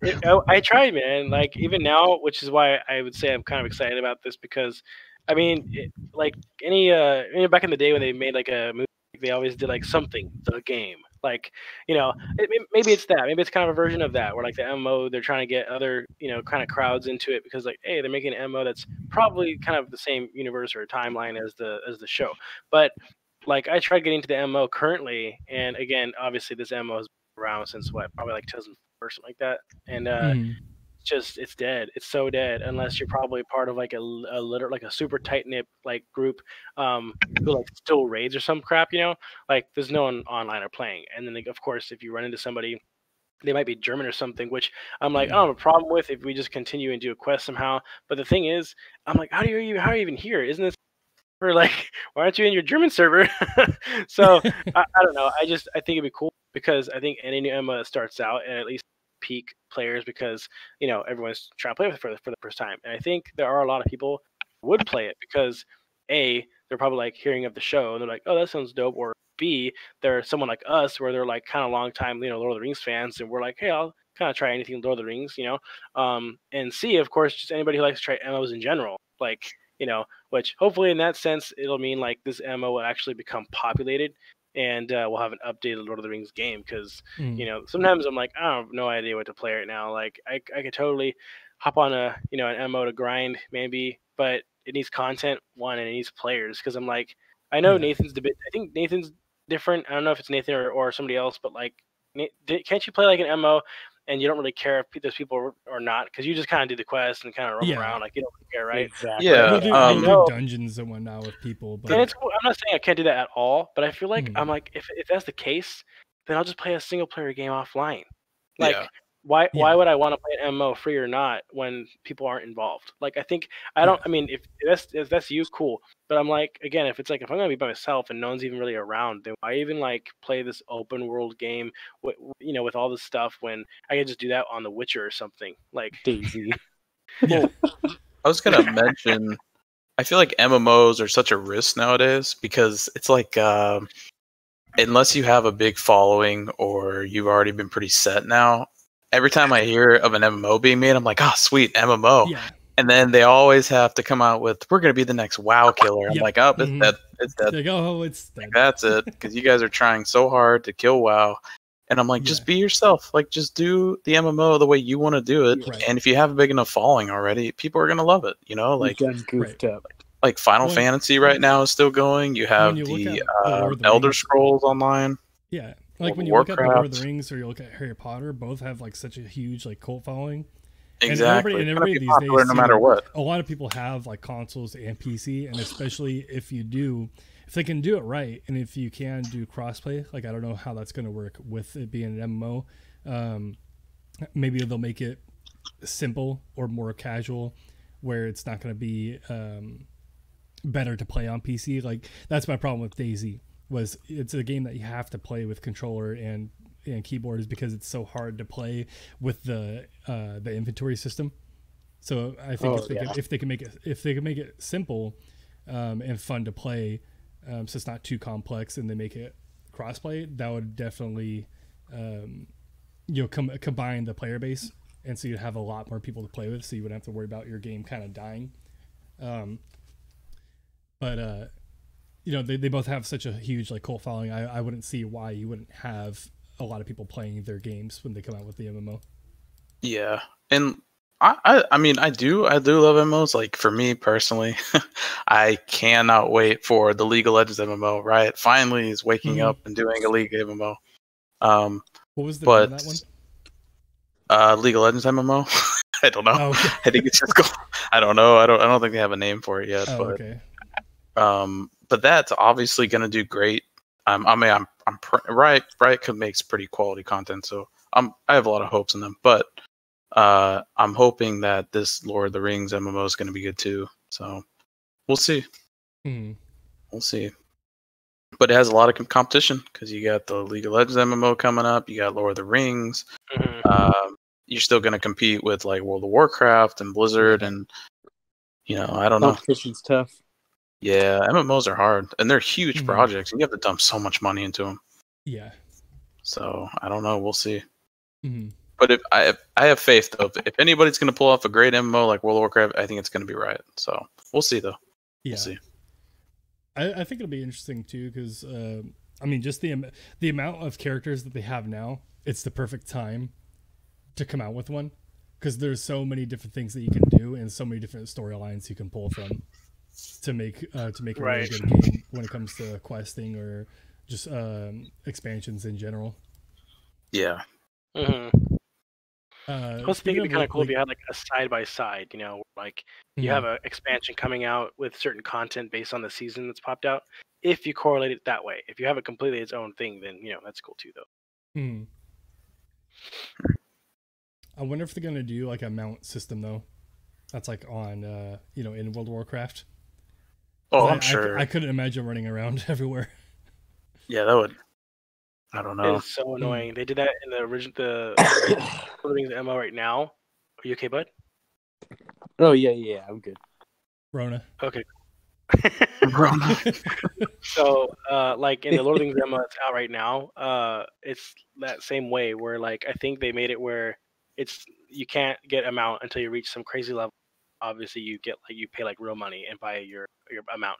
It- I, I tried, man. Like even now, which is why I would say I'm kind of excited about this because, I mean, it, like any uh, you know, back in the day when they made like a movie, they always did like something the game. Like you know, it, maybe it's that. Maybe it's kind of a version of that, where like the MMO they're trying to get other you know kind of crowds into it because like hey they're making an MMO that's probably kind of the same universe or timeline as the as the show, but like I tried getting to the MMO currently, and again, obviously this MMO has been around since what, probably like 2004 or something like that, and uh, Hmm. it's just it's dead. It's so dead unless you're probably part of like a liter like a super tight knit like group, um, who like still raids or some crap, you know. Like there's no one online or playing, and then like, of course if you run into somebody. They might be German or something, which I'm like, I don't have a problem with if we just continue and do a quest somehow. But the thing is, I'm like, how do you how are you even here? Isn't this or like why aren't you in your german server? So I, I don't know. I just i think it'd be cool because i think any new MMO starts out and at least peak players because you know everyone's trying to play with it for the, for the first time. And i think there are a lot of people who would play it because a they're probably like hearing of the show and they're like oh that sounds dope. Or b they're someone like us where they're like kind of long time you know lord of the rings fans and we're like hey i'll kind of try anything lord of the rings you know? Um and c of course just anybody who likes to try MMOs in general. Like you know which hopefully in that sense it'll mean like this MO will actually become populated and uh, we'll have an updated Lord of the Rings game because Hmm. you know sometimes I'm like I have no idea what to play right now like I I could totally hop on a you know an MO to grind maybe, but it needs content one and it needs players because I'm like I know Yeah. Nathan's the bit. I think Nathan's different. I don't know if it's Nathan or, or somebody else, but like, can't you play like an MO and you don't really care if those people or, or not because you just kind of do the quest and kind of roam Yeah. around like you don't really care, right? Exactly. Yeah, We'll do, um, we'll do dungeons and whatnot with people, but And it's. I'm not saying I can't do that at all, but I feel like Mhm. I'm like if if that's the case, then I'll just play a single player game offline. Like Yeah. Why why would I want to play an MMO free or not when people aren't involved? Like I think I don't. I mean, if that's if that's you, cool. But I'm like again, if it's like if I'm gonna be by myself and no one's even really around, then why even like play this open world game? With, you know, with all this stuff when I could just do that on The Witcher or something. Like DayZ. yeah, I was gonna mention. I feel like MMOs are such a risk nowadays because it's like um, unless you have a big following or you've already been pretty set now. Every time I hear of an MMO being made, I'm like, oh, sweet MMO. yeah, And then they always have to come out with, we're going to be the next WoW killer. I'm Yep. like, oh, it's Mhm. dead. It's dead. like oh, it's dead. That's it. Because you guys are trying so hard to kill WoW. And I'm like, just Yeah. be yourself. Like, just do the MMO the way you want to do it. Right. And if you have a big enough following already, people are going to love it. You know, like, Like done goofed up. like Final Well, Fantasy right now is still going. You have you the, at uh, the Elder Scrolls Online. Yeah, like World when you look at the Lord of the Rings or you look at Harry Potter, both have like such a huge like cult following. And Exactly. everybody- and everybody these days, no matter what. A lot of people have like consoles and PC, and especially if you do, if they can do it right, and if you can do crossplay, like I don't know how that's going to work with it being an MMO. Um, maybe they'll make it simple or more casual, where it's not going to be um, better to play on PC. Like that's my problem with DayZ was it's a game that you have to play with controller and and keyboard is because it's so hard to play with the uh, the inventory system. So I think Oh, if they yeah. can, if they can make it if they can make it simple um, and fun to play, um, so it's not too complex, and they make it crossplay, that would definitely um, you know com- combine the player base, and so you'd have a lot more people to play with, so you wouldn't have to worry about your game kind of dying. Um, but uh, you know they, they both have such a huge like cult following. I, I wouldn't see why you wouldn't have a lot of people playing their games when they come out with the MMO. Yeah, and I, I, I mean, I do, I do love MMOs. Like for me personally, I cannot wait for the League of Legends MMO. Riot, finally is waking Mhm. up and doing a League MMO. Um, What was the name of but that one? uh, League of Legends MMO. I don't know. Oh, okay. I think it's just called. I don't know. I don't. I don't think they have a name for it yet. Oh, but okay. um, but that's obviously going to do great. Um, I mean, I'm, I'm pr- right. Riot makes pretty quality content, so I'm, I have a lot of hopes in them. But uh, I'm hoping that this Lord of the Rings MMO is going to be good too. So we'll see. Mhm. We'll see. But it has a lot of com- competition because you got the League of Legends MMO coming up. You got Lord of the Rings. mhm. Um, you're still going to compete with like World of Warcraft and Blizzard, and you know, I don't know. Competition's tough. Yeah, MMOs are hard, and they're huge Mhm. projects. and You have to dump so much money into them. Yeah. So I don't know. We'll see. Mhm. But if I if, I have faith though, if, if anybody's going to pull off a great MMO like World of Warcraft, I think it's going to be Riot. So we'll see though. Yeah. We'll see. I, I think it'll be interesting too because uh, I mean, just the the amount of characters that they have now, it's the perfect time to come out with one because there's so many different things that you can do and so many different storylines you can pull from to make uh, to make a Right. really good game when it comes to questing or just um, expansions in general. Yeah. Mhm. Uh, Plus, I think speaking it'd be kind of cool if you had like a side by side. You know, like you Mhm. have an expansion coming out with certain content based on the season that's popped out. If you correlate it that way, if you have it completely its own thing, then you know that's cool too, though. Hmm. I wonder if they're gonna do like a mount system though. That's like on uh you know in World of Warcraft. Oh, I- I'm sure. I, couldn't imagine running around everywhere. yeah, that would. I don't know. It's so annoying. They did that in the original the Rings MO right now. Are you okay, bud? Oh yeah, yeah, I'm good. Rona. Okay. Rona. so, uh, like in the Lord of the Rings demo that's out right now, uh, it's that same way where like I think they made it where it's you can't get amount until you reach some crazy level. Obviously, you get like you pay like real money and buy your your amount.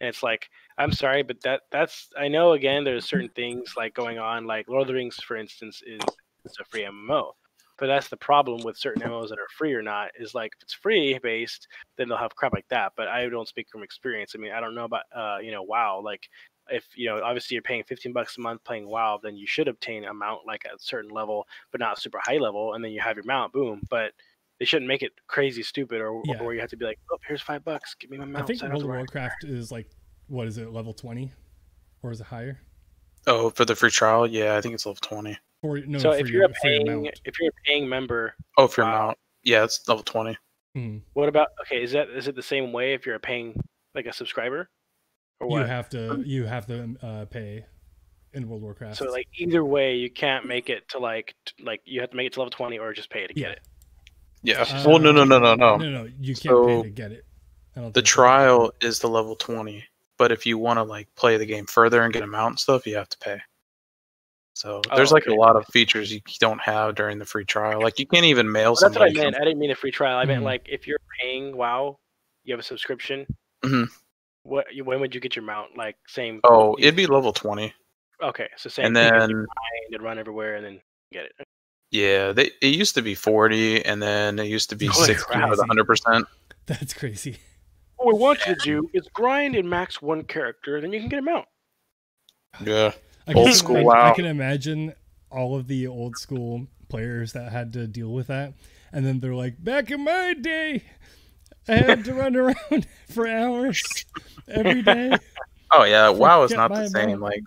And it's like I'm sorry, but that that's I know again there's certain things like going on like Lord of the Rings, for instance, is it's a free MMO. But that's the problem with certain MMOs that are free or not. Is like if it's free based, then they'll have crap like that. But I don't speak from experience. I mean, I don't know about uh, you know, WoW. Like if you know, obviously you're paying 15 bucks a month playing WoW, then you should obtain a mount like at a certain level, but not super high level, and then you have your mount. Boom. But they shouldn't make it crazy stupid or, Yeah. or where you have to be like, oh, here's five bucks, give me my mount. I think so don't World of. Warcraft is like what is it, level twenty, or is it higher? Oh, for the free trial, yeah, I think it's level twenty. For no, so for if you're a for your paying, if you're a paying member, Oh, for your Wow. mount, yeah, it's level twenty. Mhm. what about okay? Is that is it the same way if you're a paying like a subscriber, or what? you have to you have to uh, pay in World of Warcraft. So like either way, you can't make it to like t- like you have to make it to level twenty or just pay to get Yeah. it. Yeah. Uh, well, no, no, no, no, no, no. no, you can't pay to get it. I don't The think. trial is the level twenty, but if you want to like play the game further and get a mount and stuff, you have to pay. So Oh, there's like okay. a lot of features you don't have during the free trial. Like you can't even mail Well, that's what I somebody. meant. I didn't mean a free trial. I meant Mhm. like if you're paying WoW, you have a subscription. Mhm. What? When would you get your mount? Like same. Oh, it'd be level twenty, okay. So same. and thing, then to grind and run everywhere and then get it. Yeah, they it used to be forty, and then it used to be Holy sixty crap. with hundred percent. That's crazy. What we want you to do is grind and max one character, then you can get a out. Yeah. I Old can school imagine, WoW. I can imagine all of the old school players that had to deal with that, and then they're like, "Back in my day, I had to run around for hours every day." Oh yeah, WoW is not the same. mount. Like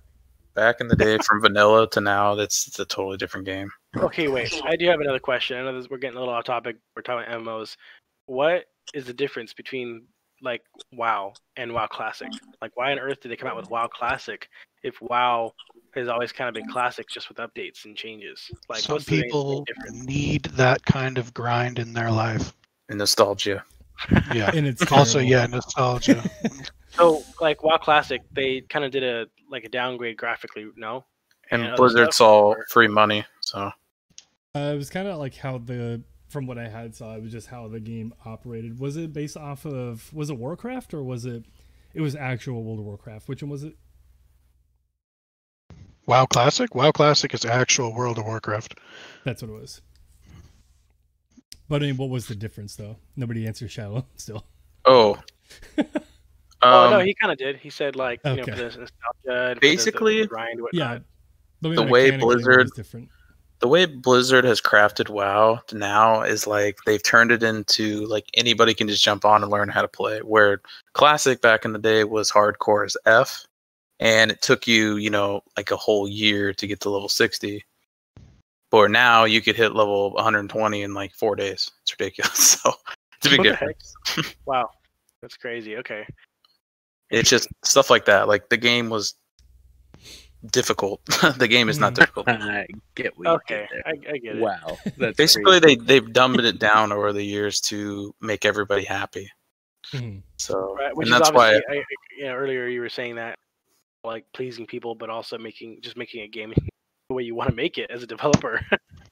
back in the day, from vanilla to now, that's it's a totally different game. Okay, wait. I do have another question. I know this, we're getting a little off topic. We're talking about MMOs. What is the difference between like WoW and WoW Classic? Like, why on earth did they come out with WoW Classic if WoW has always kind of been classic, just with updates and changes? Like, Some what's the main people need that kind of grind in their life. And nostalgia. Yeah. And it's also, terrible. yeah, nostalgia. So, like WoW Classic, they kind of did a like a downgrade graphically. No, And other Blizzard stuff, saw or- free money, so Uh, it was kind of like how the from what I had saw, it was just how the game operated. Was it based off of was it Warcraft or was it it was actual World of Warcraft? Which one was it? WoW Classic? WoW Classic is actual World of Warcraft. That's what it was. But I mean, what was the difference though? Nobody answered Shadow still. oh. oh no, Um, he kind of did. He said like you know Okay. for the nostalgia, and for the- the Basically, grind, Yeah, whatnot. the, The way mechanically it Blizzard- was different. The way Blizzard has crafted WoW now is like they've turned it into like anybody can just jump on and learn how to play. Where classic back in the day was hardcore as F, and it took you, you know, like a whole year to get to level sixty. But now you could hit level 120 in like four days. It's ridiculous. So it's a big difference. Wow, that's crazy. Okay. It's just stuff like that. Like the game was difficult. the game is not Mhm. difficult. I get what you Okay, I, I get it. Wow. That's Basically, crazy. they they've dumbed it down over the years to make everybody happy. Mhm. So, Right, which and that's why I, I- you know, earlier you were saying that, like pleasing people, but also making just making a game the way you want to make it as a developer.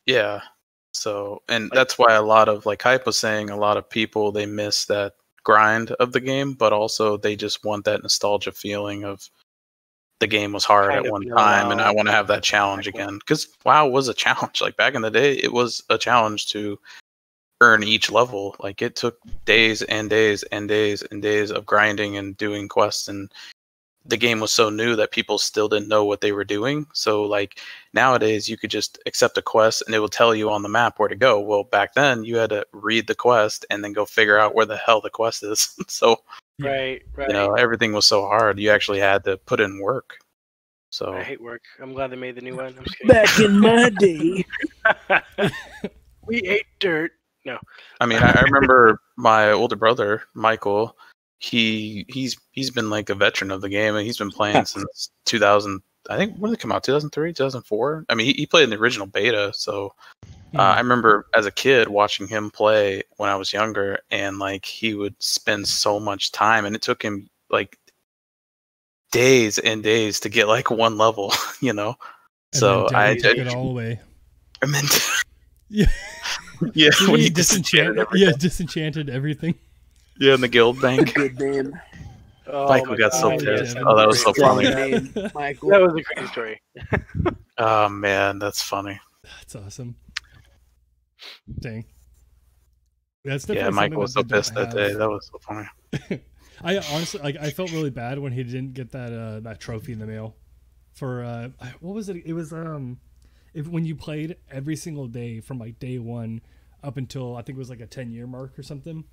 Yeah. So, and Like- that's why a lot of like hype was saying a lot of people they miss that grind of the game, but also they just want that nostalgia feeling of the game was hard at one time and I want to have that challenge again. Cuz WoW was a challenge. Like back in the day it was a challenge to earn each level. Like it took days and days and days and days of grinding and doing quests and the game was so new that people still didn't know what they were doing. So like nowadays you could just accept a quest and it will tell you on the map where to go. Well back then you had to read the quest and then go figure out where the hell the quest is. So. Right, right. you know everything was so hard you actually had to put in work so I hate work. I'm glad they made the new one. I'm just kidding. Back in my day. we ate dirt. No, I mean I, I remember my older brother michael he he's he's been like a veteran of the game and he's been playing since 2000 i think when did it come out 2003 2004 i mean he, he played in the original beta so Hmm. Uh, I remember as a kid watching him play when I was younger, and like he would spend so much time, and it took him like days and days to get like one level, you know. And so I, Danny took I, it all away. I meant, Yeah. yeah, when he he disenchanted, disenchanted everything. yeah, disenchanted everything. yeah, in the guild bank. Good name. Oh, Michael my got so pissed. pissed. Oh, that was so funny. name, Michael. That was a crazy story. Oh man, that's funny. That's awesome. Dang. That's Yeah, definitely Mike was so that pissed that day. That was so funny. I honestly like. I felt really bad when he didn't get that uh, that trophy in the mail. For uh, what was it? It was um, if when you played every single day from like day one up until I think it was like a ten year mark or something,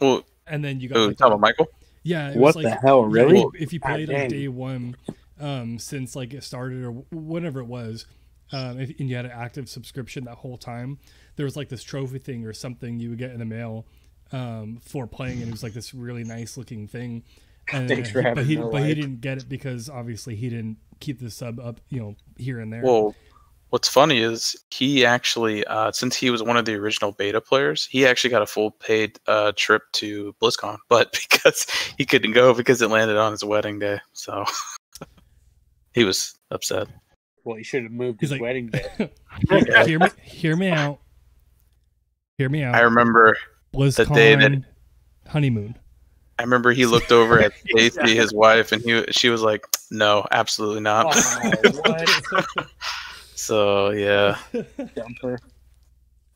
Well, and then you got oh, like, talking about Michael? Yeah. It What was the like, hell, really? if, if you God played like day one, um, since like it started or whatever it was, um, if, and you had an active subscription that whole time, there was like this trophy thing or something you would get in the mail um, for playing, and it was like this really nice looking thing. And, Thanks for he- but having he no but he didn't get it because obviously he didn't keep the sub up, you know, here and there. Well, what's funny is he actually, uh, since he was one of the original beta players, he actually got a full paid uh, trip to BlizzCon, but because he couldn't go because it landed on his wedding day, so he was upset. Well, he should have moved He's his like- wedding day. hear me, hear me out. Hear me out. I remember, BlizzCon day that- honeymoon. I remember he looked over at Stacy, his wife, and he, she was like, "No, absolutely not." Oh, what? So yeah, Dumper.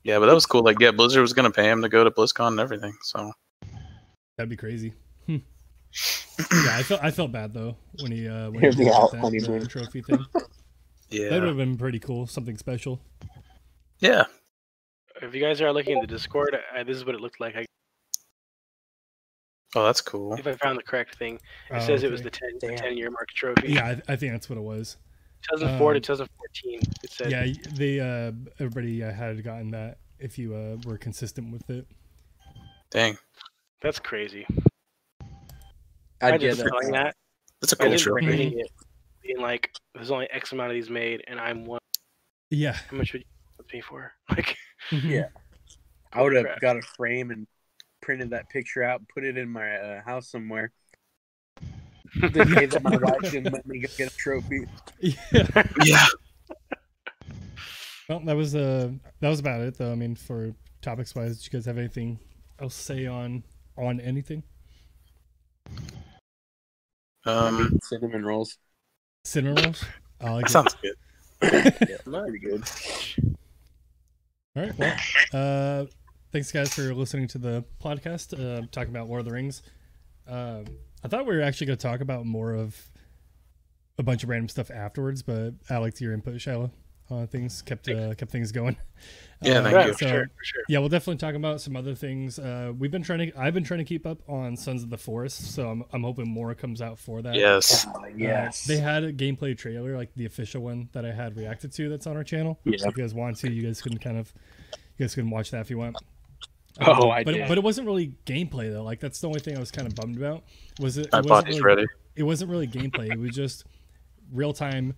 yeah, but that was cool. Like, yeah, Blizzard was gonna pay him to go to BlizzCon and everything. So That'd be crazy. Hmm. yeah, I felt I felt bad though when he uh when Hear he me did out, that honeymoon. uh, trophy thing. Yeah, that would have been pretty cool, something special. yeah. If you guys are looking at the Discord, uh, this is what it looked like. I, Oh, that's cool. if I found the correct thing, it Oh, says it was the 10, the 10 year mark trophy. Yeah, I, I think that's what it was. 2004 to Um, 2014. It said. Yeah, they uh everybody uh, had gotten that if you uh were consistent with it. Dang, That's crazy. I'd I get just feeling that. that. that's a cool just trophy. reading being like, there's only X amount of these made, and I'm one. Yeah. How much would you pay for? Like, Yeah. I would have got a frame and printed that picture out and put it in my uh, house somewhere. The day that my wife didn't let me go get a trophy. yeah. Yeah, Well, that was uh that was about it though. I mean, for topics wise, did you guys have anything else to say on on anything? um, cinnamon rolls. Cinnamon rolls? I like that it. sounds good. Yeah, pretty good. All right. Well, uh, thanks guys for listening to the podcast. Uh, talking about Lord of the Rings. Um, I thought we were actually going to talk about more of a bunch of random stuff afterwards, but I liked your input, Shiloh. Uh, things kept uh, kept things going. Yeah, Uh, thank yeah, you. for sure, for sure. Yeah, we'll definitely talk about some other things. Uh, we've been trying to. I've been trying to keep up on Sons of the Forest, so I'm, I'm hoping more comes out for that. Yes, Uh, yes. they had a gameplay trailer, like the official one that I had reacted to. That's on our channel. Yeah. So if you guys want to, you guys can kind of, you guys can watch that if you want. Oh, Um, I but did. but it wasn't really gameplay though. Like that's the only thing I was kind of bummed about. Was it? my it wasn't really, ready. It wasn't really gameplay. It was just real time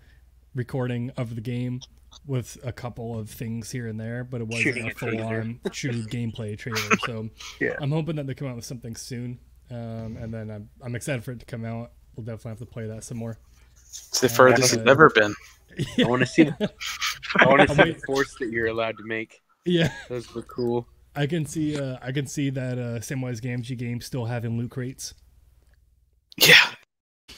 recording of the game with a couple of things here and there, but it wasn't Shooting a a full taser. on true gameplay trailer. So Yeah. I'm hoping that they come out with something soon. Um, and then I'm, I'm excited for it to come out. We'll definitely have to play that some more. It's the furthest uh, it's ever been. I want to see. The, I want to see the force that you're allowed to make. Yeah, Those look cool. I can see. Uh, I can see that uh, Samwise Gamgee game still having loot crates. Yeah,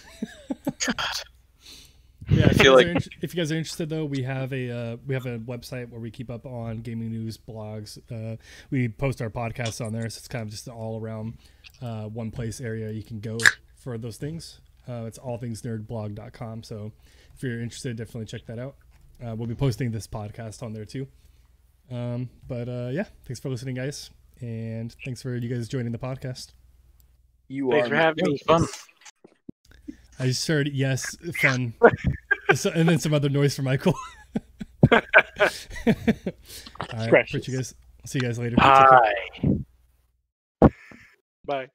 Yeah, if, feel you guys like- in- if you guys are interested, though, we have a uh, we have a website where we keep up on gaming news, blogs. Uh, we post our podcasts on there, so it's kind of just an all around uh, one place area you can go for those things. Uh, it's allthingsnerdblog.com. So if you're interested, definitely check that out. Uh, we'll be posting this podcast on there too. Um, but uh, yeah, thanks for listening, guys, and thanks for you guys joining the podcast. You Thanks are. for having me. fun. I just heard yes, fun, so, and then some other noise from Michael. All right, Precious. you guys. See you guys later. Take. Bye. Bye.